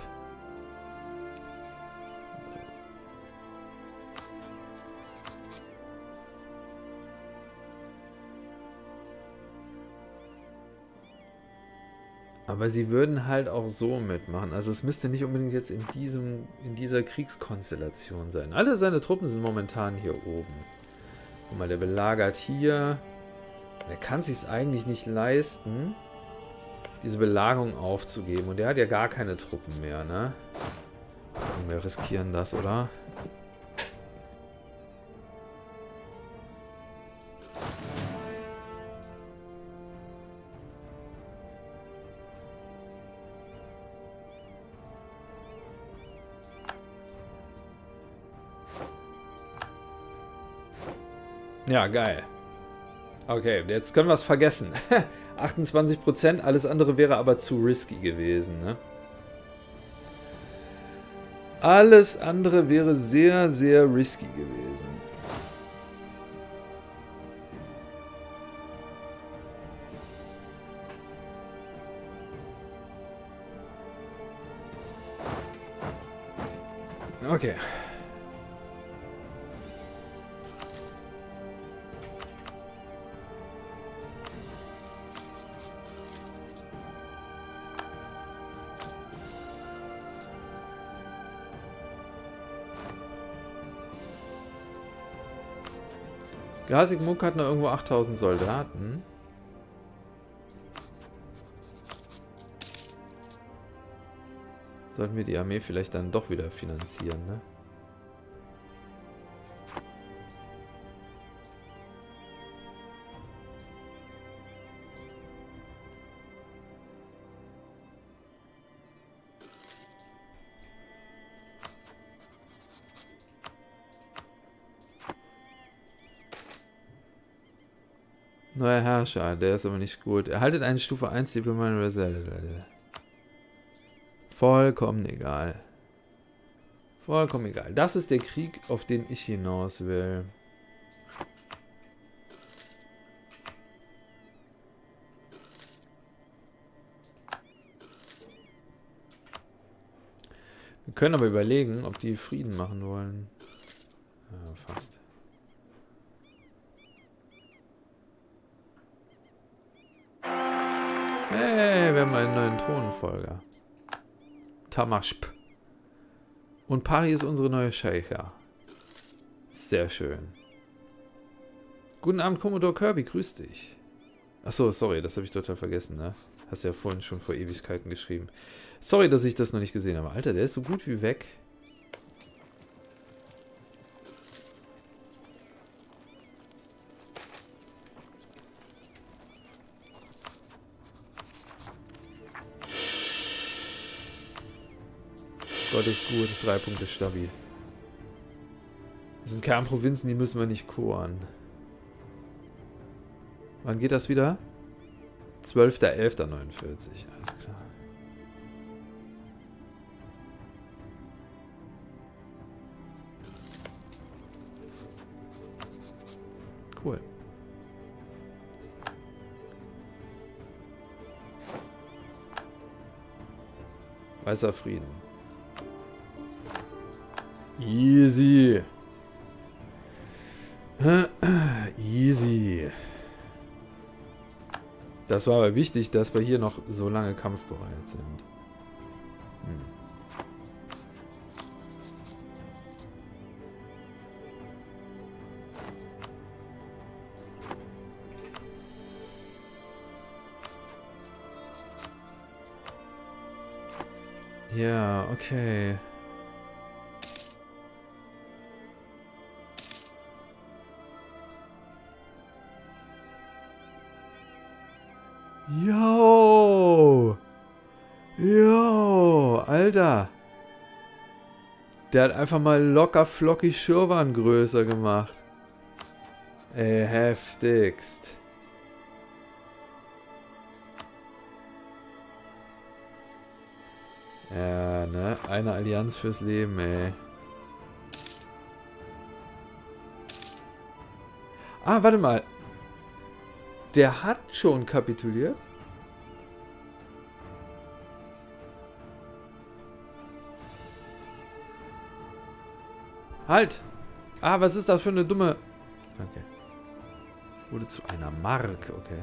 Aber sie würden halt auch so mitmachen. Also es müsste nicht unbedingt jetzt in, diesem, in dieser Kriegskonstellation sein. Alle seine Truppen sind momentan hier oben. Guck mal, der belagert hier. Der kann sich eigentlich nicht leisten, diese Belagerung aufzugeben. Und der hat ja gar keine Truppen mehr, ne? Wir riskieren das, oder? Ja, geil. Okay, jetzt können wir es vergessen. 28%, alles andere wäre aber zu risky gewesen, ne? Alles andere wäre sehr, sehr risky gewesen. Okay. Gasig Muck hat noch irgendwo 8000 Soldaten. Sollten wir die Armee vielleicht dann doch wieder finanzieren, ne? Neuer Herrscher, der ist aber nicht gut. Erhaltet einen Stufe 1 Diplomat Reserve. Vollkommen egal. Vollkommen egal. Das ist der Krieg, auf den ich hinaus will. Wir können aber überlegen, ob die Frieden machen wollen. Ja, fast. Hey, wir haben einen neuen Thronfolger. Tamashp. Und Pari ist unsere neue Sheikha. Sehr schön. Guten Abend, Commodore Kirby, grüß dich. Achso, sorry, das habe ich total vergessen, ne? Hast ja vorhin schon vor Ewigkeiten geschrieben. Sorry, dass ich das noch nicht gesehen habe. Alter, der ist so gut wie weg. Ist gut, drei Punkte stabil. Das sind Kernprovinzen, die müssen wir nicht koren. Wann geht das wieder? 12.11.49, alles klar. Cool. Weißer Frieden. Easy. Easy. Das war aber wichtig, dass wir hier noch so lange kampfbereit sind. Hm. Ja, okay. Yo! Yo! Alter! Der hat einfach mal locker flockig Schirwan größer gemacht. Ey, heftigst. Ja, ne? Eine Allianz fürs Leben, ey. Ah, warte mal. Der hat schon kapituliert. Halt! Ah, was ist das für eine dumme... Okay. Wurde zu einer Mark, okay.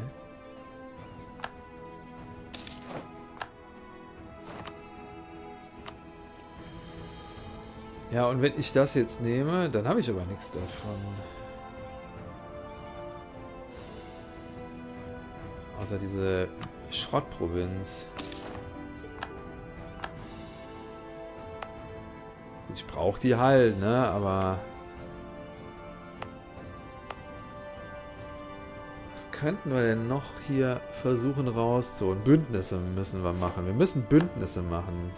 Ja, und wenn ich das jetzt nehme, dann habe ich aber nichts davon. Außer diese Schrottprovinz. Ich brauche die halt, ne? Aber... Was könnten wir denn noch hier versuchen rauszuholen? Bündnisse müssen wir machen. Wir müssen Bündnisse machen.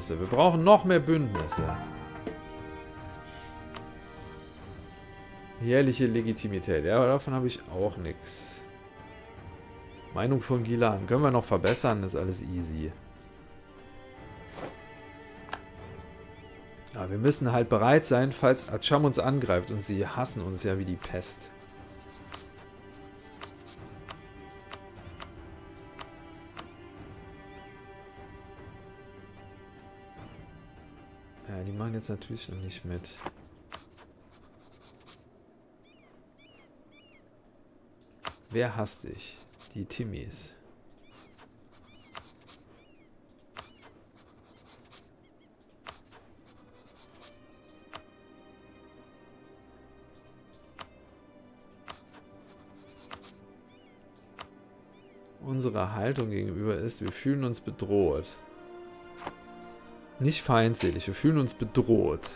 Bündnisse. Wir brauchen noch mehr Bündnisse. Jährliche Legitimität. Ja, aber davon habe ich auch nichts. Meinung von Gilan. Können wir noch verbessern, ist alles easy. Aber wir müssen halt bereit sein, falls Acham uns angreift. Und sie hassen uns ja wie die Pest. Natürlich noch nicht mit. Wer hasst dich? Die Timmies. Unsere Haltung gegenüber ist, wir fühlen uns bedroht. Nicht feindselig, wir fühlen uns bedroht.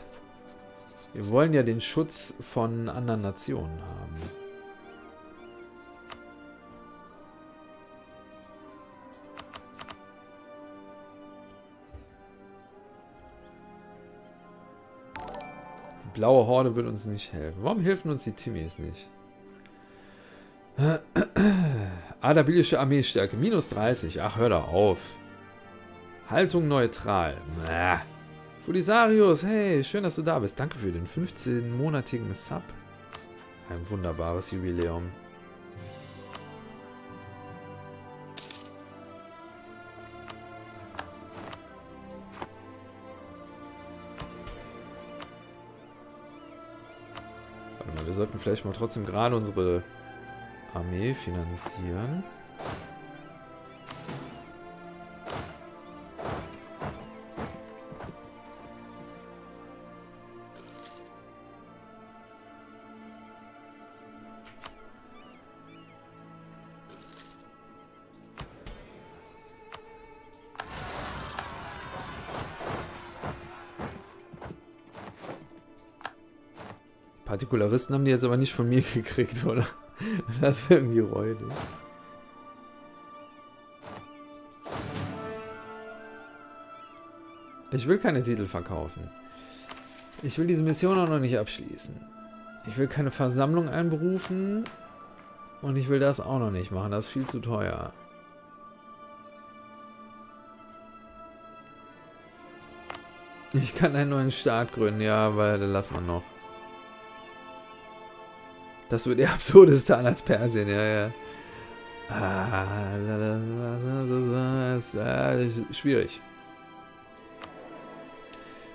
Wir wollen ja den Schutz von anderen Nationen haben. Die blaue Horde will uns nicht helfen. Warum helfen uns die Timmies nicht? Adabilische Armeestärke, minus 30. Ach, hör doch auf. Haltung neutral. Mäh. Fulisarius, hey, schön, dass du da bist. Danke für den 15-monatigen Sub. Ein wunderbares Jubiläum. Warte mal, wir sollten vielleicht mal trotzdem gerade unsere Armee finanzieren. Partikularisten haben die jetzt aber nicht von mir gekriegt, oder? Das wäre irgendwie räudig. Ich will keine Titel verkaufen. Ich will diese Mission auch noch nicht abschließen. Ich will keine Versammlung einberufen. Und ich will das auch noch nicht machen. Das ist viel zu teuer. Ich kann einen neuen Staat gründen, ja, weil lass mal noch. Das wird eher Absurdistan als Persien, ja, ja. Ah, schwierig.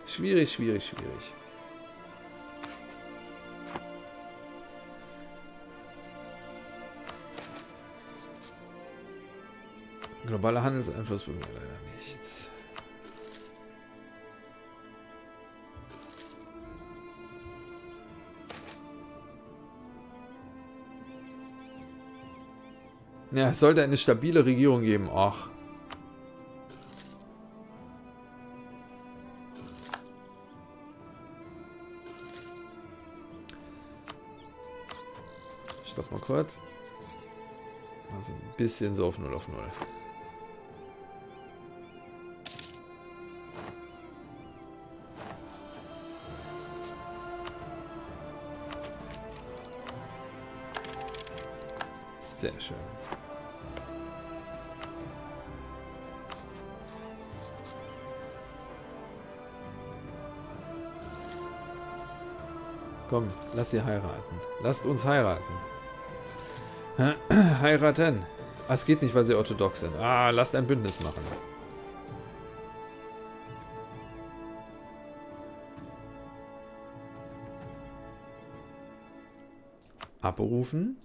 Schwierig, schwierig, schwierig. Globaler Handelseinfluss bringt mir leider nichts. Ja, es sollte eine stabile Regierung geben. Ach. Stopp mal kurz. Also ein bisschen so auf 0 auf 0. Sehr schön. Komm, lass sie heiraten. Lasst uns heiraten. heiraten. Ah, es geht nicht, weil sie orthodox sind. Ah, lasst ein Bündnis machen. Abrufen.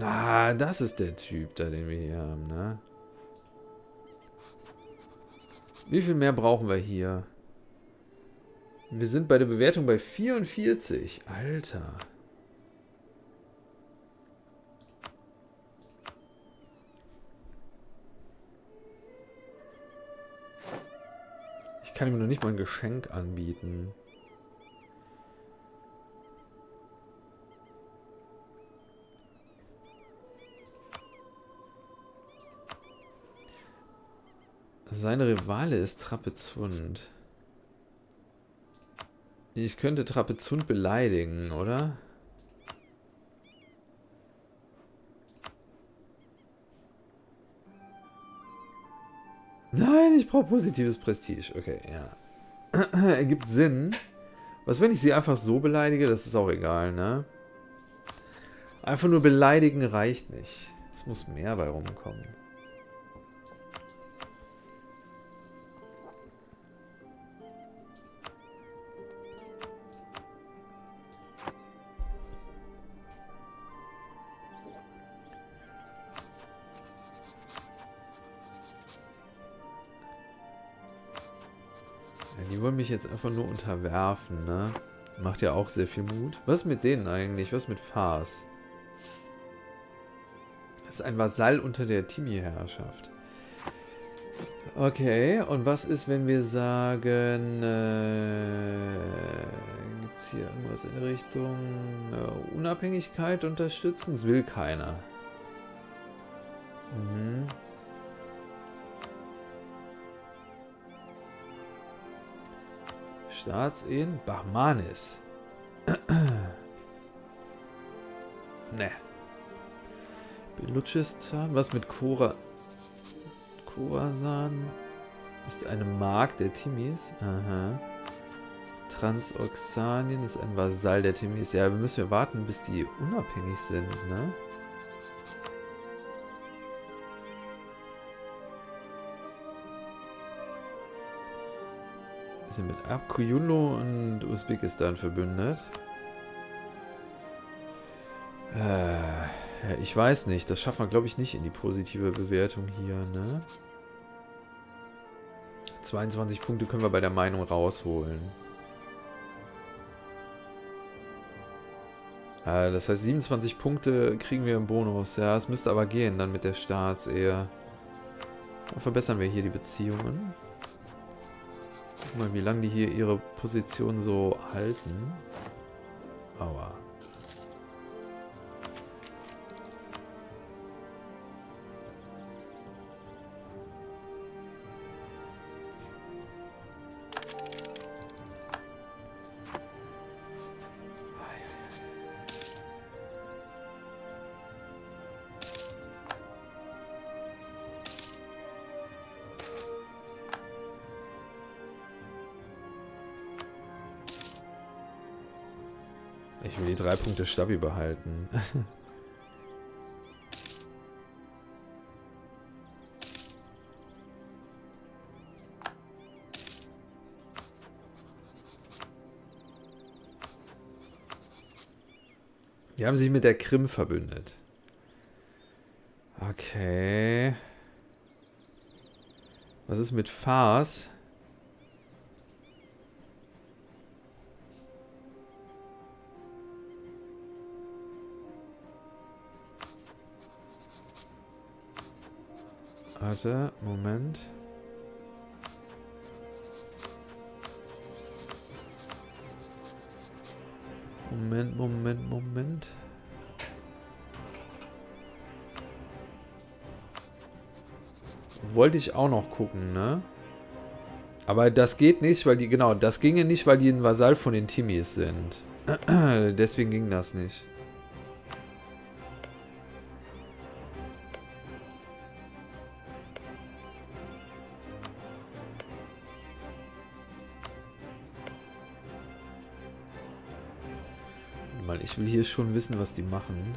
Ah, das ist der Typ da, den wir hier haben, ne? Wie viel mehr brauchen wir hier? Wir sind bei der Bewertung bei 44. Alter. Ich kann ihm noch nicht mal ein Geschenk anbieten. Seine Rivale ist Trapezund. Ich könnte Trapezund beleidigen, oder? Nein, ich brauche positives Prestige. Okay, ja. Ergibt Sinn. Was, wenn ich sie einfach so beleidige? Das ist auch egal, ne? Einfach nur beleidigen reicht nicht. Es muss mehr bei rumkommen. Mich jetzt einfach nur unterwerfen, ne? Macht ja auch sehr viel Mut. Was mit denen eigentlich? Was mit Fars? Das ist ein Vasall unter der Timi-Herrschaft. Okay, und was ist, wenn wir sagen, äh, gibt es hier irgendwas in Richtung äh, Unabhängigkeit unterstützen? Das will keiner. Mhm. Staatsehen? Bahmanis. ne. Belutschistan? Was mit Kora? Khorasan? Ist eine Mark der Timis? Aha. Transoxanien ist ein Vasall der Timis. Ja, wir müssen ja warten, bis die unabhängig sind, ne? Sind mit Abkuyulo und Usbekistan verbündet. Äh, ich weiß nicht. Das schaffen wir, glaube ich, nicht in die positive Bewertung hier, ne? 22 Punkte können wir bei der Meinung rausholen. Äh, das heißt, 27 Punkte kriegen wir im Bonus. Ja, es müsste aber gehen dann mit der Staatsehe. Verbessern wir hier die Beziehungen. Guck mal, wie lange die hier ihre Position so halten. Aua. Ich will die drei Punkte Stabi behalten. Die haben sich mit der Krim verbündet. Okay. Was ist mit Fars? Warte, Moment. Moment, Moment, Moment. Wollte ich auch noch gucken, ne? Aber das geht nicht, weil die, genau, das ginge nicht, weil die ein Vasall von den Timis sind. Deswegen ging das nicht. Ich will hier schon wissen, was die machen.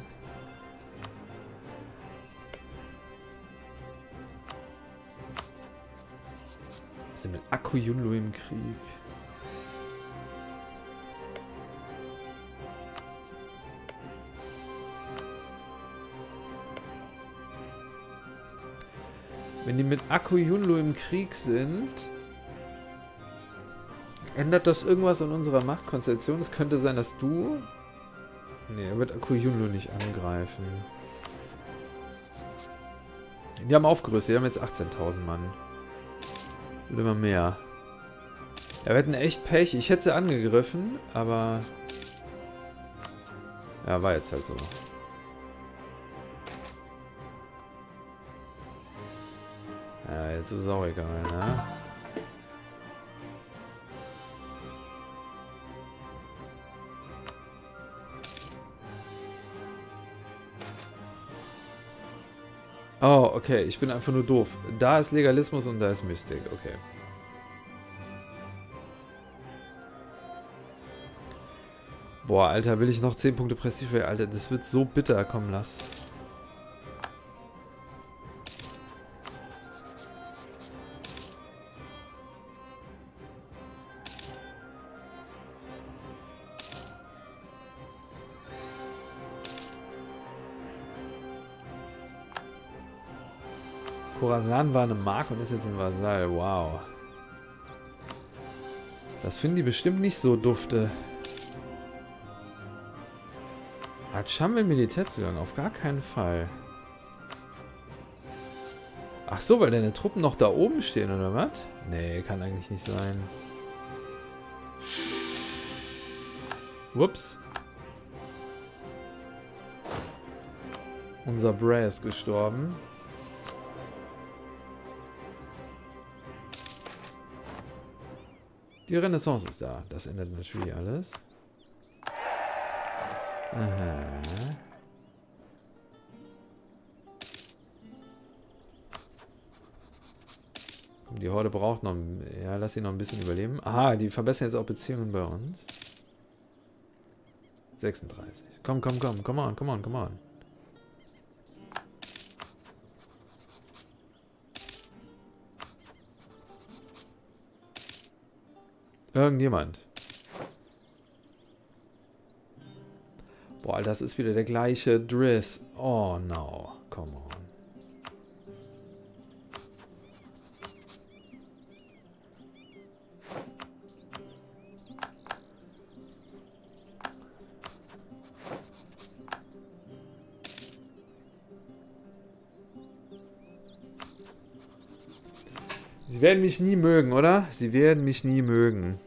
sind mit Akku Yunlu im Krieg? Wenn die mit Akku Yunlu im Krieg sind, ändert das irgendwas an unserer Machtkonstellation? Es könnte sein, dass du... Ne, er wird Akku Yunlu nicht angreifen. Die haben aufgerüstet, die haben jetzt 18.000 Mann. Und immer mehr. Ja, wir hätten echt Pech. Ich hätte sie angegriffen, aber... Ja, war jetzt halt so. Ja, jetzt ist es auch egal, ne? Oh, okay. Ich bin einfach nur doof. Da ist Legalismus und da ist Mystik. Okay. Boah, Alter, will ich noch 10 Punkte Prestige? Alter, das wird so bitter. Komm, lass. Khorasan war eine Mark und ist jetzt ein Vasall. Wow. Das finden die bestimmt nicht so dufte. Hat Schammel Militärzugang? Auf gar keinen Fall. Ach so, weil deine Truppen noch da oben stehen, oder was? Nee, kann eigentlich nicht sein. Whoops. Unser Bray ist gestorben. Die Renaissance ist da. Das ändert natürlich alles. Aha. Die Horde braucht noch... Ja, lass sie noch ein bisschen überleben. Aha, die verbessern jetzt auch Beziehungen bei uns. 36. Komm, komm, komm. Come on, come on, come on. Irgendjemand. Boah, das ist wieder der gleiche Driss. Oh no. Come on. Sie werden mich nie mögen, oder? Sie werden mich nie mögen.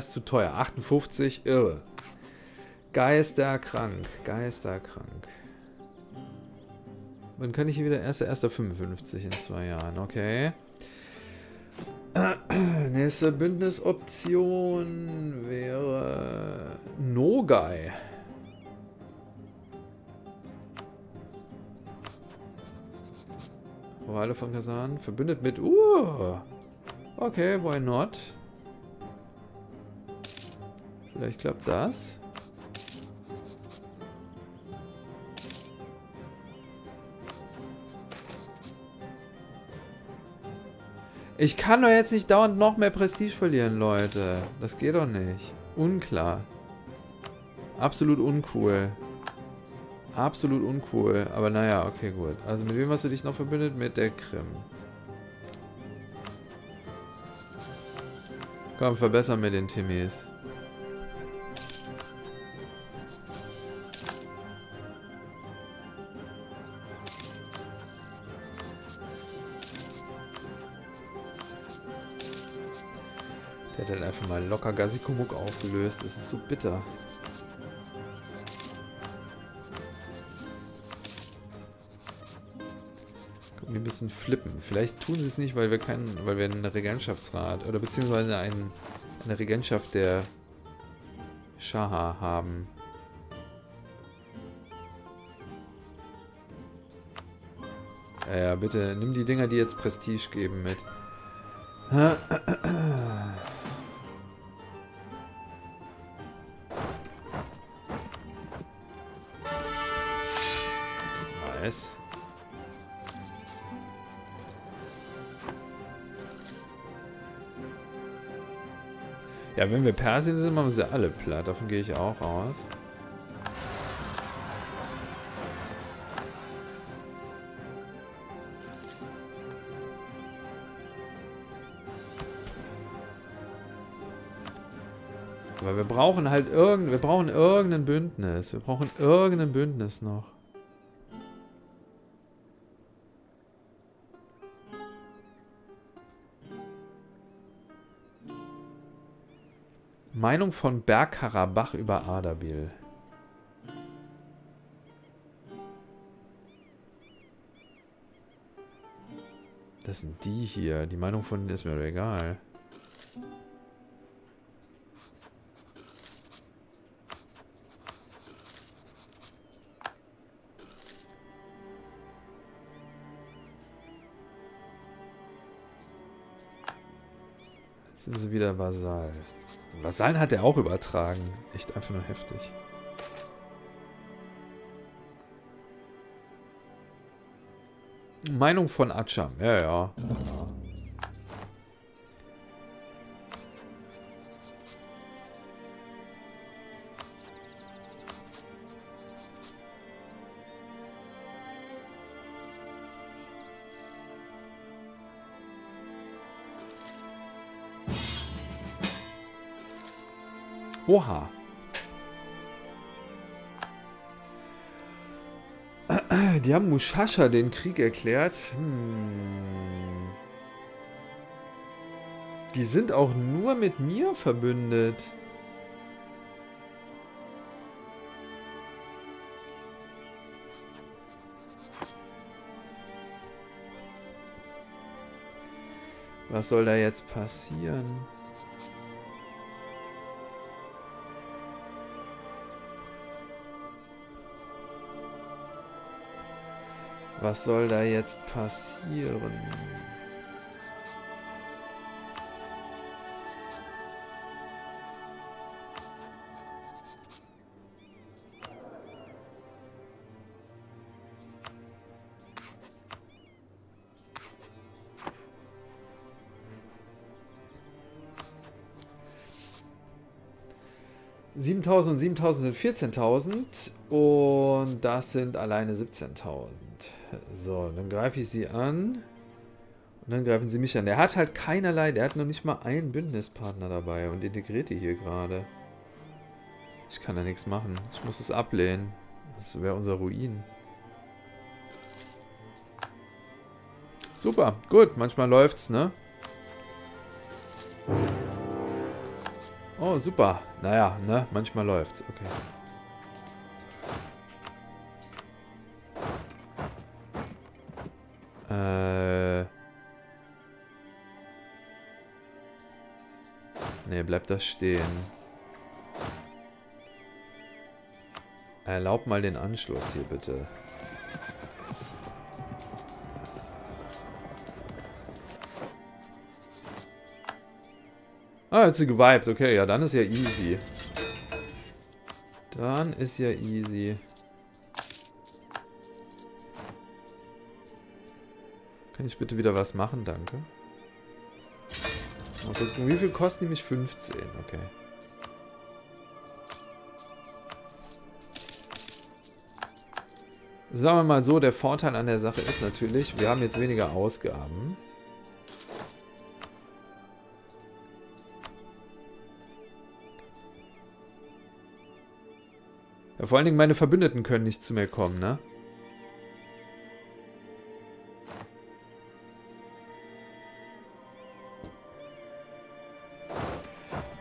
Ist zu teuer. 58, irre. Geisterkrank, geisterkrank. Wann kann ich hier wieder? 1.1.55 in zwei Jahren, okay. Nächste Bündnisoption wäre Nogai. Chorale von Kasan. Verbündet mit... Uh, okay, why not? Vielleicht klappt das. Ich kann doch jetzt nicht dauernd noch mehr Prestige verlieren, Leute. Das geht doch nicht. Unklar. Absolut uncool. Absolut uncool. Aber naja, okay, gut. Also mit wem hast du dich noch verbündet? Mit der Krim. Komm, verbessern wir den Timmys. Locker Gasikumuk aufgelöst. Das ist so bitter. Gucken wir ein bisschen flippen. Vielleicht tun sie es nicht, weil wir keinen, weil wir einen Regentschaftsrat oder beziehungsweise einen, eine Regentschaft der Shaha haben. Ja, ja, bitte, nimm die Dinger, die jetzt Prestige geben, mit. Ja, wenn wir Persien sind, machen wir sie alle platt. Davon gehe ich auch aus. Aber wir brauchen halt irgend, wir brauchen irgendein Bündnis. Wir brauchen irgendein Bündnis noch. Meinung von Bergkarabach über Ardabil. Das sind die hier. Die Meinung von denen ist mir egal. Jetzt sie wieder Vasall. Vasallen hat er auch übertragen. Echt einfach nur heftig. Meinung von Acham. Ja, ja. ja. Oha. Die haben Mushasha den Krieg erklärt. Hm. Die sind auch nur mit mir verbündet. Was soll da jetzt passieren? Was soll da jetzt passieren? Siebentausend und siebentausend sind vierzehntausend und das sind alleine siebzehntausend. So, dann greife ich sie an. Und dann greifen sie mich an. Der hat halt keinerlei, der hat noch nicht mal einen Bündnispartner dabei und integriert die hier gerade. Ich kann da nichts machen. Ich muss es ablehnen. Das wäre unser Ruin. Super, gut. Manchmal läuft's, ne? Oh, super. Naja, ne? Manchmal läuft's. Okay. Äh. Ne, bleibt das stehen. Erlaub mal den Anschluss hier bitte. Ah, jetzt sie gewiped. Okay, ja, dann ist ja easy. Dann ist ja easy. Kann ich bitte wieder was machen? Danke. Mal kurz gucken, wie viel kosten mich? 15, okay. Sagen wir mal so, der Vorteil an der Sache ist natürlich, wir haben jetzt weniger Ausgaben. Vor allen Dingen meine Verbündeten können nicht zu mir kommen, ne?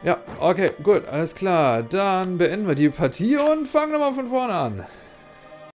Ja, okay, gut, alles klar. Dann beenden wir die Partie und fangen nochmal von vorne an.